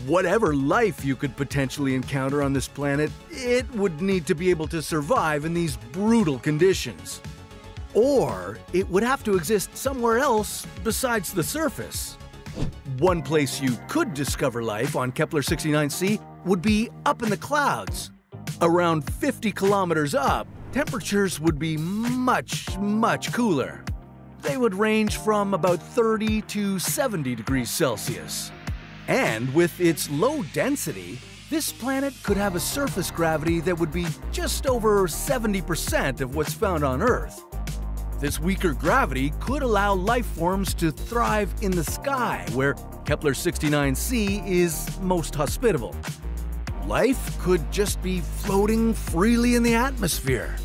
Whatever life you could potentially encounter on this planet, it would need to be able to survive in these brutal conditions. Or it would have to exist somewhere else besides the surface. One place you could discover life on Kepler 69c would be up in the clouds. Around 50 kilometers up, temperatures would be much, much cooler. They would range from about 30 to 70 degrees Celsius. And with its low density, this planet could have a surface gravity that would be just over 70% of what's found on Earth. This weaker gravity could allow life forms to thrive in the sky, where Kepler 69c is most hospitable. Life could just be floating freely in the atmosphere.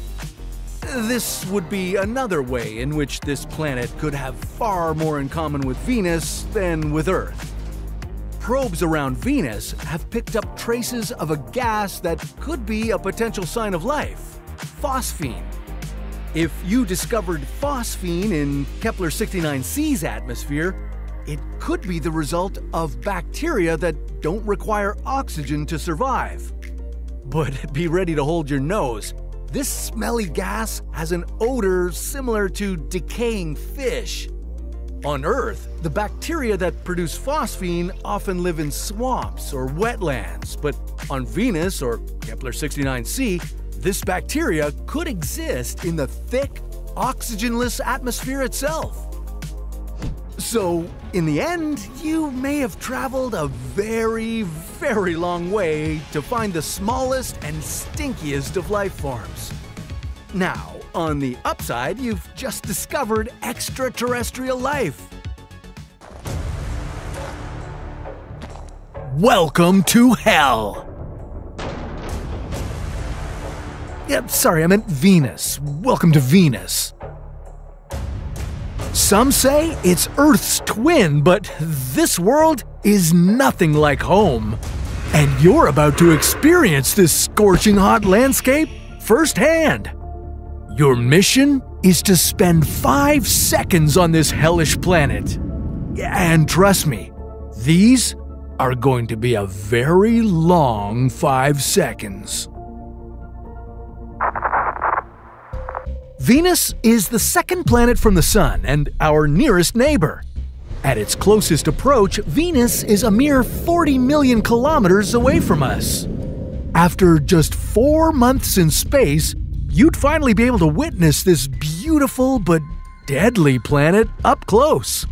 This would be another way in which this planet could have far more in common with Venus than with Earth. Probes around Venus have picked up traces of a gas that could be a potential sign of life phosphine. If you discovered phosphine in Kepler 69c's atmosphere, it could be the result of bacteria that don't require oxygen to survive. But (laughs) be ready to hold your nose this smelly gas has an odor similar to decaying fish. On Earth, the bacteria that produce phosphine often live in swamps or wetlands, but on Venus or Kepler 69c, this bacteria could exist in the thick, oxygenless atmosphere itself. So, in the end, you may have traveled a very, very long way to find the smallest and stinkiest of life forms. Now, on the upside, you've just discovered extraterrestrial life. Welcome to hell! Yep, sorry, I meant Venus. Welcome to Venus. Some say it's Earth's twin, but this world is nothing like home. And you're about to experience this scorching hot landscape firsthand. Your mission is to spend five seconds on this hellish planet. And trust me, these are going to be a very long five seconds. Venus is the second planet from the Sun and our nearest neighbor. At its closest approach, Venus is a mere 40 million kilometers away from us. After just four months in space, you'd finally be able to witness this beautiful but deadly planet up close.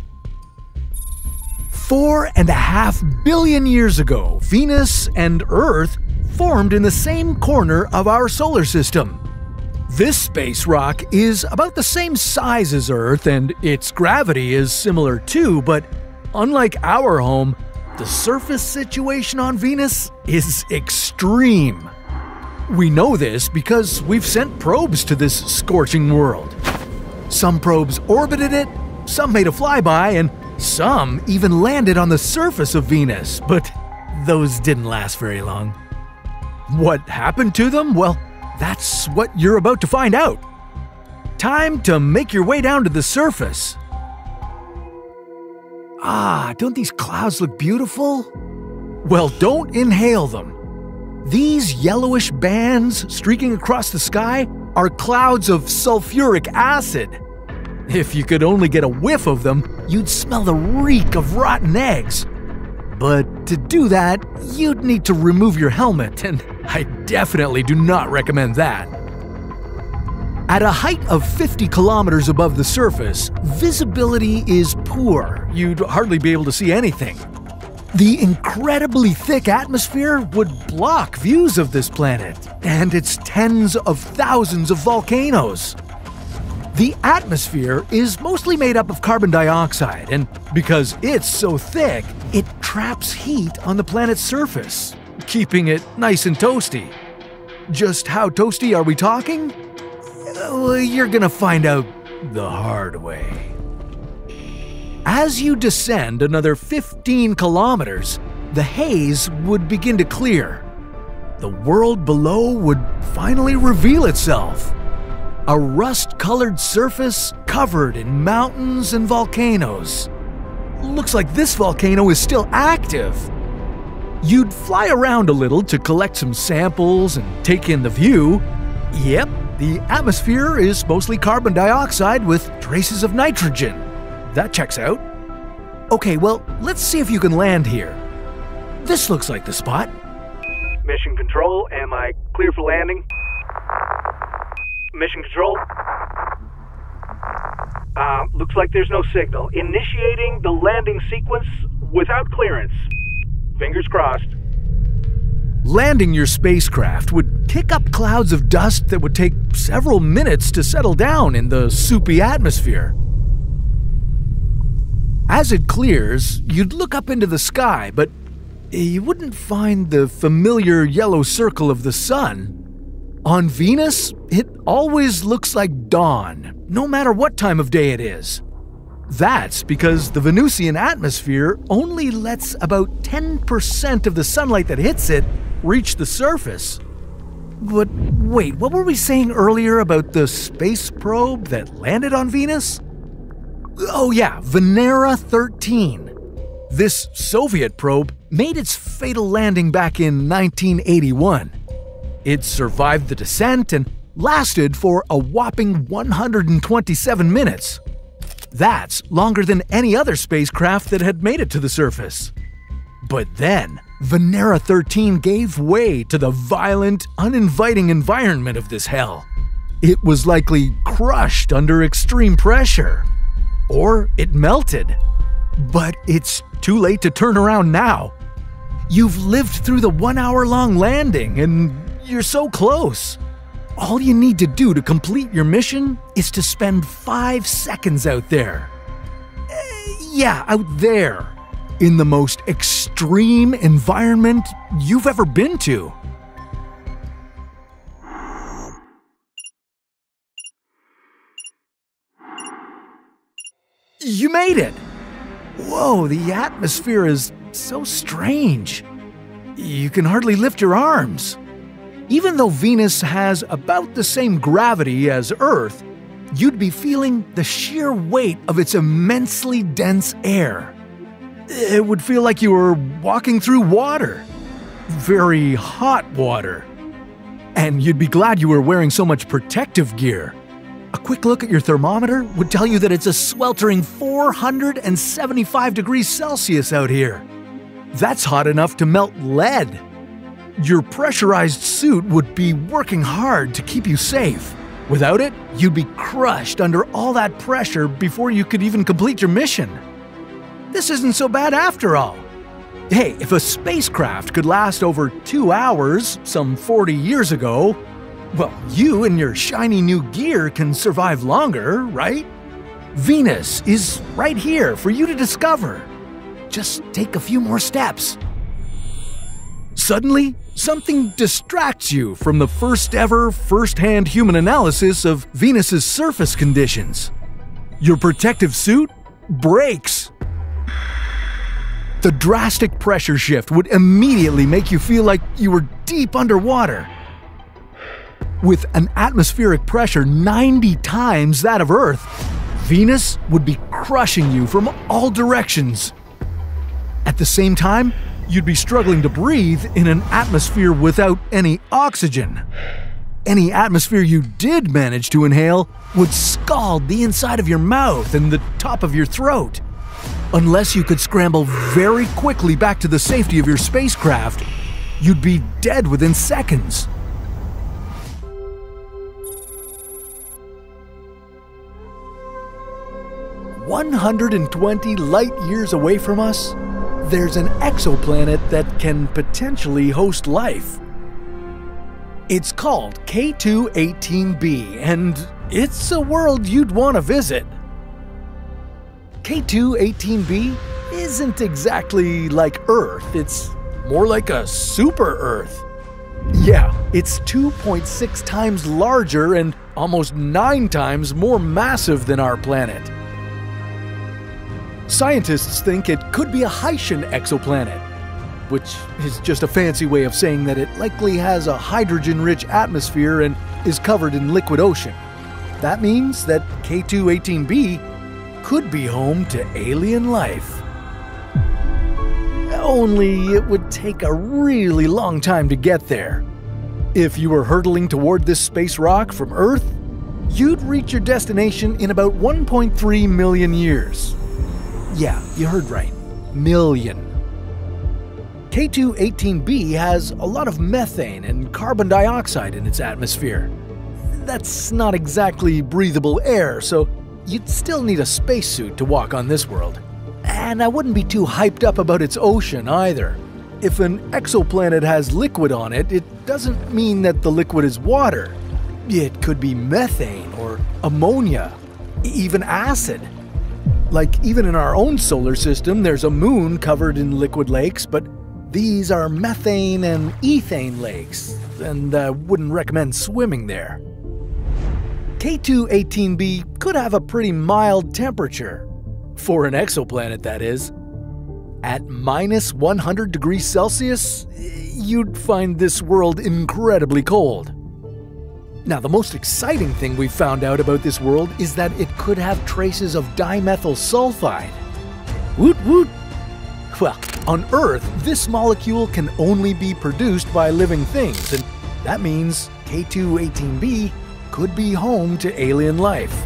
Four and a half billion years ago, Venus and Earth formed in the same corner of our solar system. This space rock is about the same size as Earth and its gravity is similar too, but unlike our home, the surface situation on Venus is extreme. We know this because we've sent probes to this scorching world. Some probes orbited it, some made a flyby, and some even landed on the surface of Venus, but those didn't last very long. What happened to them? Well, that's what you're about to find out. Time to make your way down to the surface. Ah, don't these clouds look beautiful? Well, don't inhale them. These yellowish bands streaking across the sky are clouds of sulfuric acid. If you could only get a whiff of them, you'd smell the reek of rotten eggs. But to do that, you'd need to remove your helmet, and I definitely do not recommend that. At a height of 50 kilometers above the surface, visibility is poor. You'd hardly be able to see anything. The incredibly thick atmosphere would block views of this planet and its tens of thousands of volcanoes. The atmosphere is mostly made up of carbon dioxide, and because it's so thick, it traps heat on the planet's surface, keeping it nice and toasty. Just how toasty are we talking? Well, you're gonna find out the hard way. As you descend another 15 kilometers, the haze would begin to clear. The world below would finally reveal itself a rust colored surface covered in mountains and volcanoes. Looks like this volcano is still active. You'd fly around a little to collect some samples and take in the view. Yep, the atmosphere is mostly carbon dioxide with traces of nitrogen. That checks out. Okay, well, let's see if you can land here. This looks like the spot. Mission Control, am I clear for landing? Mission Control? Uh, looks like there's no signal. Initiating the landing sequence without clearance. Fingers crossed. Landing your spacecraft would kick up clouds of dust that would take several minutes to settle down in the soupy atmosphere. As it clears, you'd look up into the sky, but you wouldn't find the familiar yellow circle of the sun. On Venus, it always looks like dawn, no matter what time of day it is. That's because the Venusian atmosphere only lets about 10% of the sunlight that hits it reach the surface. But wait, what were we saying earlier about the space probe that landed on Venus? Oh, yeah, Venera 13. This Soviet probe made its fatal landing back in 1981. It survived the descent and lasted for a whopping 127 minutes. That's longer than any other spacecraft that had made it to the surface. But then, Venera 13 gave way to the violent, uninviting environment of this hell. It was likely crushed under extreme pressure. Or it melted. But it's too late to turn around now. You've lived through the one hour long landing and you're so close. All you need to do to complete your mission is to spend five seconds out there. Eh, yeah, out there. In the most extreme environment you've ever been to. You made it! Whoa, the atmosphere is so strange. You can hardly lift your arms. Even though Venus has about the same gravity as Earth, you'd be feeling the sheer weight of its immensely dense air. It would feel like you were walking through water. Very hot water. And you'd be glad you were wearing so much protective gear. A quick look at your thermometer would tell you that it's a sweltering 475 degrees Celsius out here. That's hot enough to melt lead. Your pressurized suit would be working hard to keep you safe. Without it, you'd be crushed under all that pressure before you could even complete your mission. This isn't so bad after all. Hey, if a spacecraft could last over two hours some 40 years ago, well, you and your shiny new gear can survive longer, right? Venus is right here for you to discover. Just take a few more steps. Suddenly, something distracts you from the first ever first-hand human analysis of Venus's surface conditions. Your protective suit breaks. The drastic pressure shift would immediately make you feel like you were deep underwater. With an atmospheric pressure 90 times that of Earth, Venus would be crushing you from all directions. At the same time, you'd be struggling to breathe in an atmosphere without any oxygen. Any atmosphere you did manage to inhale would scald the inside of your mouth and the top of your throat. Unless you could scramble very quickly back to the safety of your spacecraft, you'd be dead within seconds. 120 light years away from us, there's an exoplanet that can potentially host life. It's called K2-18b, and it's a world you'd want to visit. K2-18b isn't exactly like Earth, it's more like a super Earth. Yeah, it's 2.6 times larger and almost 9 times more massive than our planet. Scientists think it could be a Hycean exoplanet, which is just a fancy way of saying that it likely has a hydrogen rich atmosphere and is covered in liquid ocean. That means that K2-18b could be home to alien life. Only it would take a really long time to get there. If you were hurtling toward this space rock from Earth, you'd reach your destination in about 1.3 million years. Yeah, you heard right. Million. K2-18b has a lot of methane and carbon dioxide in its atmosphere. That's not exactly breathable air, so you'd still need a spacesuit to walk on this world. And I wouldn't be too hyped up about its ocean either. If an exoplanet has liquid on it, it doesn't mean that the liquid is water. It could be methane or ammonia, even acid. Like, even in our own solar system, there's a moon covered in liquid lakes, but these are methane and ethane lakes, and I uh, wouldn't recommend swimming there. K2-18b could have a pretty mild temperature. For an exoplanet, that is. At minus 100 degrees Celsius, you'd find this world incredibly cold. Now, the most exciting thing we've found out about this world is that it could have traces of dimethyl sulfide. Woot woot! Well, on Earth, this molecule can only be produced by living things, and that means K2-18b could be home to alien life.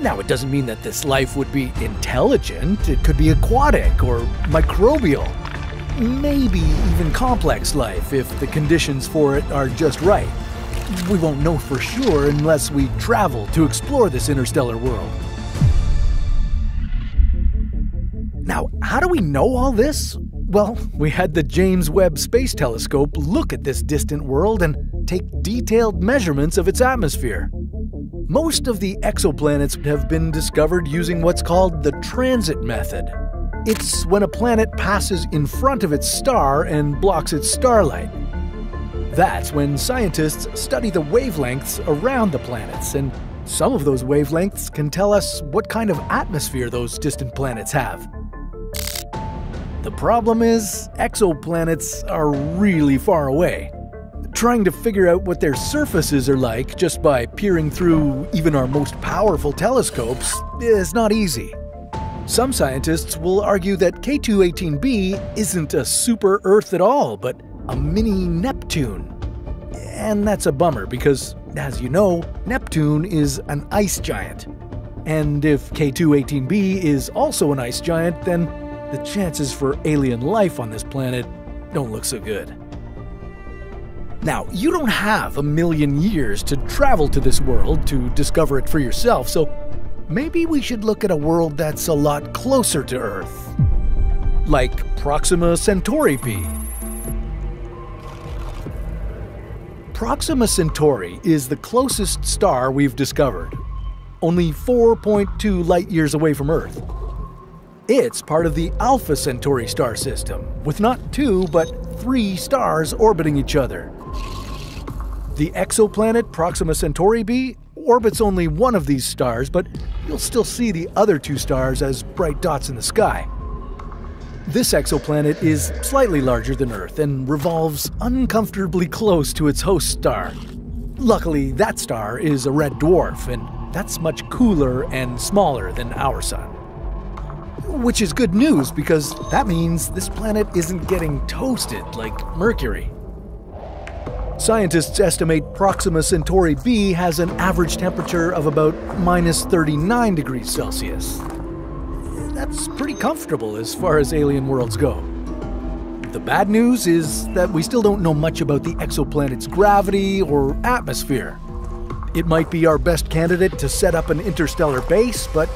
Now, it doesn't mean that this life would be intelligent, it could be aquatic or microbial. maybe even complex life if the conditions for it are just right. We won't know for sure unless we travel to explore this interstellar world. Now, how do we know all this? Well, we had the James Webb Space Telescope look at this distant world and take detailed measurements of its atmosphere. Most of the exoplanets have been discovered using what's called the transit method. It's when a planet passes in front of its star and blocks its starlight. That's when scientists study the wavelengths around the planets, and some of those wavelengths can tell us what kind of atmosphere those distant planets have. The problem is, exoplanets are really far away. Trying to figure out what their surfaces are like just by peering through even our most powerful telescopes is not easy. Some scientists will argue that K2-18b isn't a super Earth at all, but a mini Neptune. And that's a bummer because, as you know, Neptune is an ice giant. And if K2-18b is also an ice giant, then the chances for alien life on this planet don't look so good. Now, you don't have a million years to travel to this world to discover it for yourself, so maybe we should look at a world that's a lot closer to Earth. Like Proxima Centauri b. Proxima Centauri is the closest star we've discovered, only 4.2 light years away from Earth. It's part of the Alpha Centauri star system, with not two, but three stars orbiting each other. The exoplanet Proxima Centauri b orbits only one of these stars, but you'll still see the other two stars as bright dots in the sky. This exoplanet is slightly larger than Earth and revolves uncomfortably close to its host star. Luckily, that star is a red dwarf, and that's much cooler and smaller than our sun. Which is good news because that means this planet isn't getting toasted like Mercury. Scientists estimate Proxima Centauri b has an average temperature of about minus 39 degrees Celsius. That's pretty comfortable as far as alien worlds go. The bad news is that we still don't know much about the exoplanet's gravity or atmosphere. It might be our best candidate to set up an interstellar base, but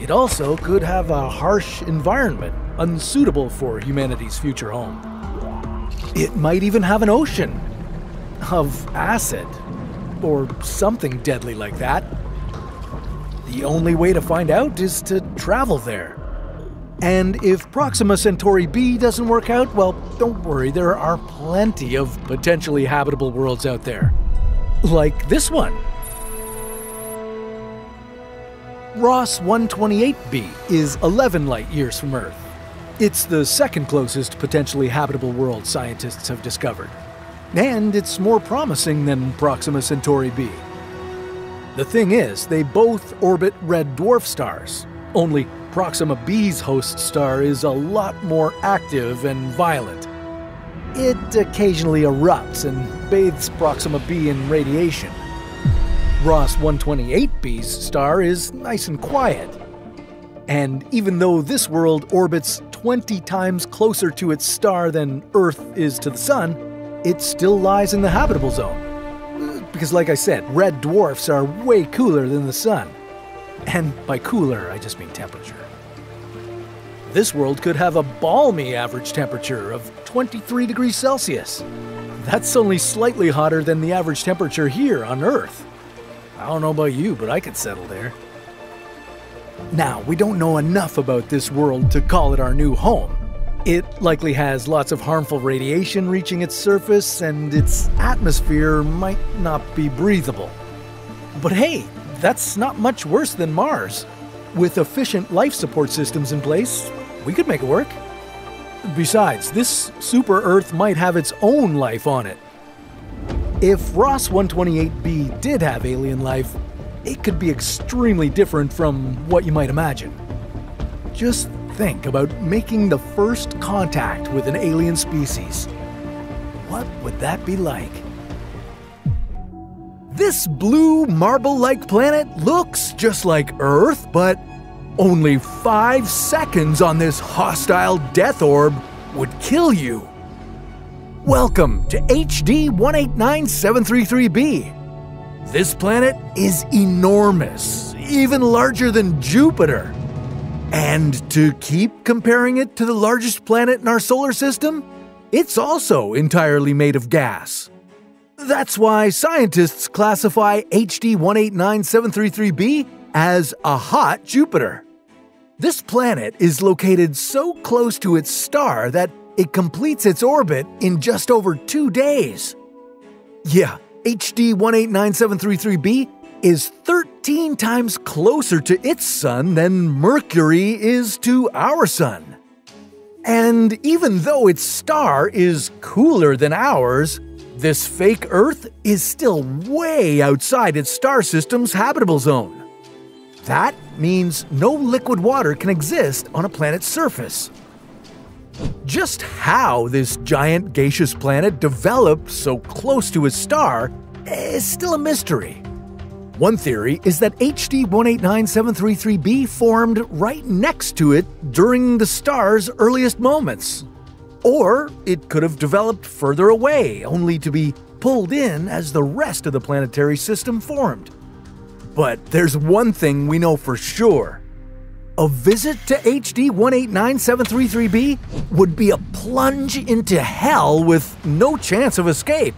it also could have a harsh environment, unsuitable for humanity's future home. It might even have an ocean, of acid, or something deadly like that. The only way to find out is to travel there. And if Proxima Centauri b doesn't work out, well, don't worry, there are plenty of potentially habitable worlds out there. Like this one. Ross 128b is 11 light years from Earth. It's the second closest potentially habitable world scientists have discovered and it's more promising than Proxima Centauri b. The thing is, they both orbit red dwarf stars, only Proxima b's host star is a lot more active and violent. It occasionally erupts and bathes Proxima b in radiation. Ross 128b's star is nice and quiet. And even though this world orbits 20 times closer to its star than Earth is to the Sun, it still lies in the habitable zone. Because, like I said, red dwarfs are way cooler than the sun. And by cooler, I just mean temperature. This world could have a balmy average temperature of 23 degrees Celsius. That's only slightly hotter than the average temperature here on Earth. I don't know about you, but I could settle there. Now, we don't know enough about this world to call it our new home, it likely has lots of harmful radiation reaching its surface, and its atmosphere might not be breathable. But hey, that's not much worse than Mars. With efficient life support systems in place, we could make it work. Besides, this super Earth might have its own life on it. If Ross 128b did have alien life, it could be extremely different from what you might imagine. Just think about making the first contact with an alien species. What would that be like? This blue marble like planet looks just like Earth, but only five seconds on this hostile death orb would kill you. Welcome to HD 189733b. This planet is enormous, even larger than Jupiter. And to keep comparing it to the largest planet in our solar system, it's also entirely made of gas. That's why scientists classify HD 189733b as a hot Jupiter. This planet is located so close to its star that it completes its orbit in just over two days. Yeah, HD 189733b is 13 times closer to its sun than Mercury is to our sun. And even though its star is cooler than ours, this fake Earth is still way outside its star system's habitable zone. That means no liquid water can exist on a planet's surface. Just how this giant gaseous planet developed so close to its star is still a mystery. One theory is that HD 189733b formed right next to it during the star's earliest moments. Or it could have developed further away, only to be pulled in as the rest of the planetary system formed. But there's one thing we know for sure. A visit to HD 189733b would be a plunge into hell with no chance of escape.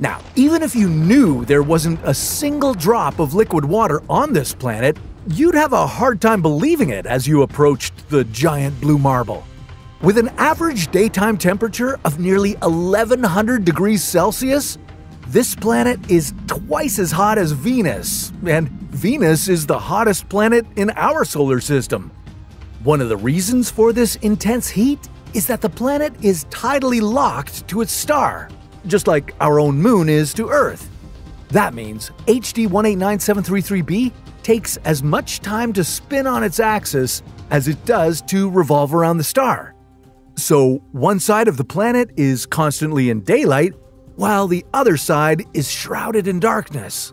Now, even if you knew there wasn't a single drop of liquid water on this planet, you'd have a hard time believing it as you approached the giant blue marble. With an average daytime temperature of nearly 1100 degrees Celsius, this planet is twice as hot as Venus, and Venus is the hottest planet in our solar system. One of the reasons for this intense heat is that the planet is tidally locked to its star, just like our own moon is to Earth. That means HD 189733b takes as much time to spin on its axis as it does to revolve around the star. So, one side of the planet is constantly in daylight, while the other side is shrouded in darkness.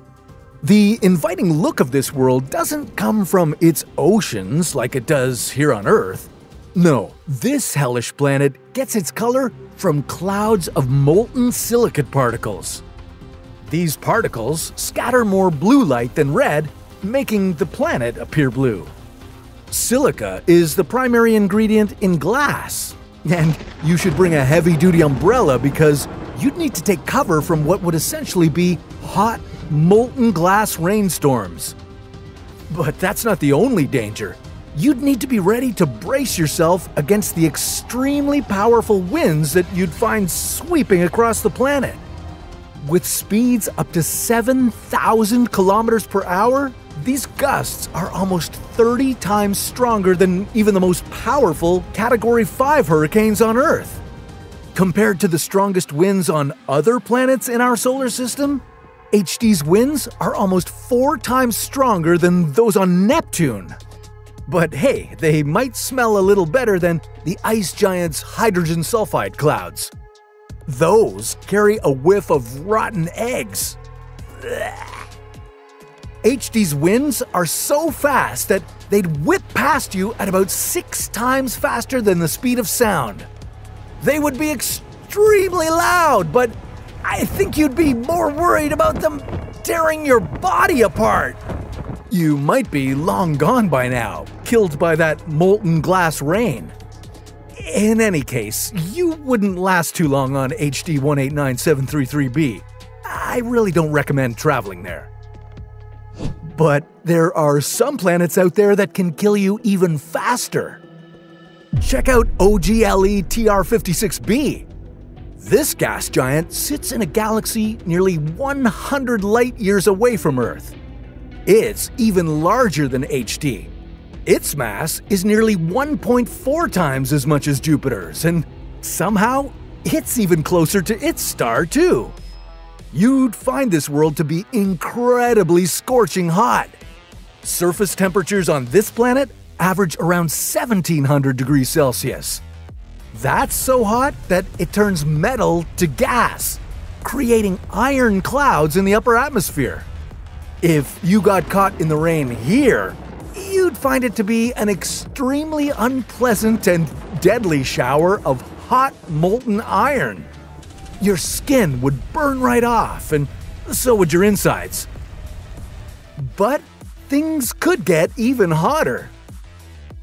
The inviting look of this world doesn't come from its oceans like it does here on Earth. No, this hellish planet gets its color from clouds of molten silicate particles. These particles scatter more blue light than red, making the planet appear blue. Silica is the primary ingredient in glass, and you should bring a heavy duty umbrella because you'd need to take cover from what would essentially be hot, molten glass rainstorms. But that's not the only danger you'd need to be ready to brace yourself against the extremely powerful winds that you'd find sweeping across the planet. With speeds up to 7,000 kilometers per hour, these gusts are almost 30 times stronger than even the most powerful Category 5 hurricanes on Earth. Compared to the strongest winds on other planets in our solar system, HD's winds are almost four times stronger than those on Neptune. But hey, they might smell a little better than the ice giant's hydrogen sulfide clouds. Those carry a whiff of rotten eggs. HD's winds are so fast that they'd whip past you at about six times faster than the speed of sound. They would be extremely loud, but I think you'd be more worried about them tearing your body apart. You might be long gone by now, killed by that molten glass rain. In any case, you wouldn't last too long on HD 189733b. I really don't recommend traveling there. But there are some planets out there that can kill you even faster. Check out OGLE TR56b. This gas giant sits in a galaxy nearly 100 light years away from Earth. It's even larger than HD. Its mass is nearly 1.4 times as much as Jupiter's, and somehow it's even closer to its star, too. You'd find this world to be incredibly scorching hot. Surface temperatures on this planet average around 1700 degrees Celsius. That's so hot that it turns metal to gas, creating iron clouds in the upper atmosphere. If you got caught in the rain here, you'd find it to be an extremely unpleasant and deadly shower of hot molten iron. Your skin would burn right off, and so would your insides. But things could get even hotter.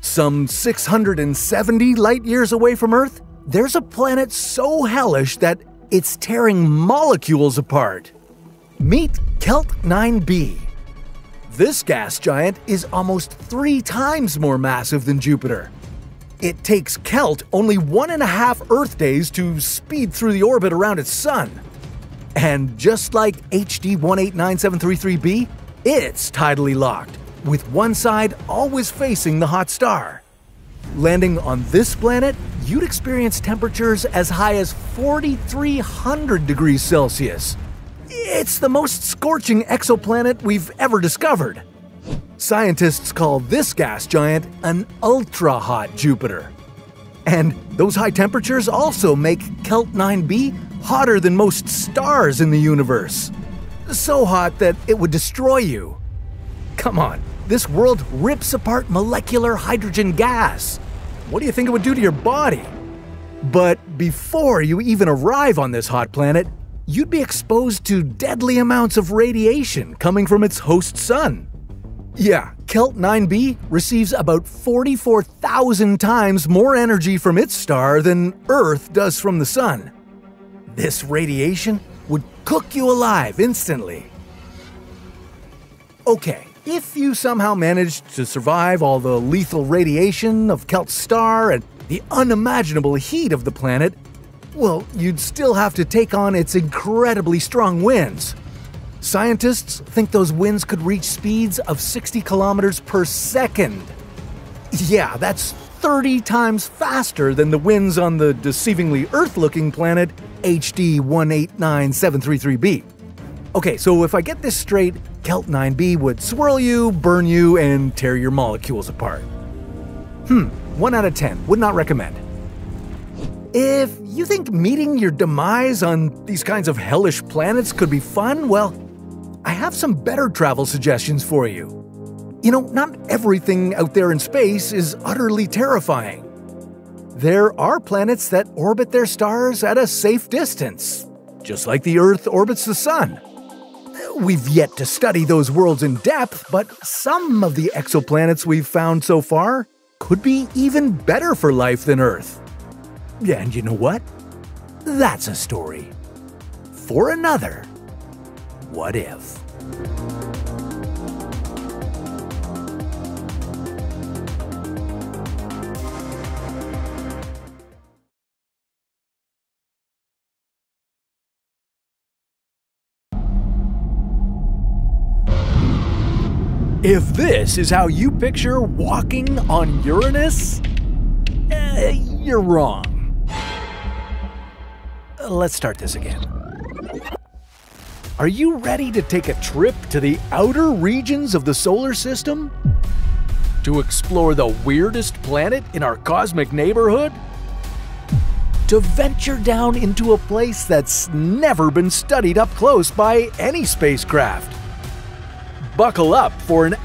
Some 670 light years away from Earth, there's a planet so hellish that it's tearing molecules apart. Meet Kelt 9b. This gas giant is almost three times more massive than Jupiter. It takes Kelt only one and a half Earth days to speed through the orbit around its sun. And just like HD 189733b, it's tidally locked, with one side always facing the hot star. Landing on this planet, you'd experience temperatures as high as 4,300 degrees Celsius. It's the most scorching exoplanet we've ever discovered. Scientists call this gas giant an ultra hot Jupiter. And those high temperatures also make Kelt 9b hotter than most stars in the universe. So hot that it would destroy you. Come on, this world rips apart molecular hydrogen gas. What do you think it would do to your body? But before you even arrive on this hot planet, you'd be exposed to deadly amounts of radiation coming from its host sun. Yeah, Kelt 9b receives about 44,000 times more energy from its star than Earth does from the sun. This radiation would cook you alive instantly. Okay, if you somehow managed to survive all the lethal radiation of Kelt's star and the unimaginable heat of the planet, well, you'd still have to take on its incredibly strong winds. Scientists think those winds could reach speeds of 60 kilometers per second. Yeah, that's 30 times faster than the winds on the deceivingly Earth looking planet HD 189733b. Okay, so if I get this straight, Kelt 9b would swirl you, burn you, and tear your molecules apart. Hmm, 1 out of 10, would not recommend. If you think meeting your demise on these kinds of hellish planets could be fun, well, I have some better travel suggestions for you. You know, not everything out there in space is utterly terrifying. There are planets that orbit their stars at a safe distance, just like the Earth orbits the Sun. We've yet to study those worlds in depth, but some of the exoplanets we've found so far could be even better for life than Earth. And you know what? That's a story for another What If. If this is how you picture walking on Uranus, eh, you're wrong. Let's start this again. Are you ready to take a trip to the outer regions of the solar system? To explore the weirdest planet in our cosmic neighborhood? To venture down into a place that's never been studied up close by any spacecraft? Buckle up for an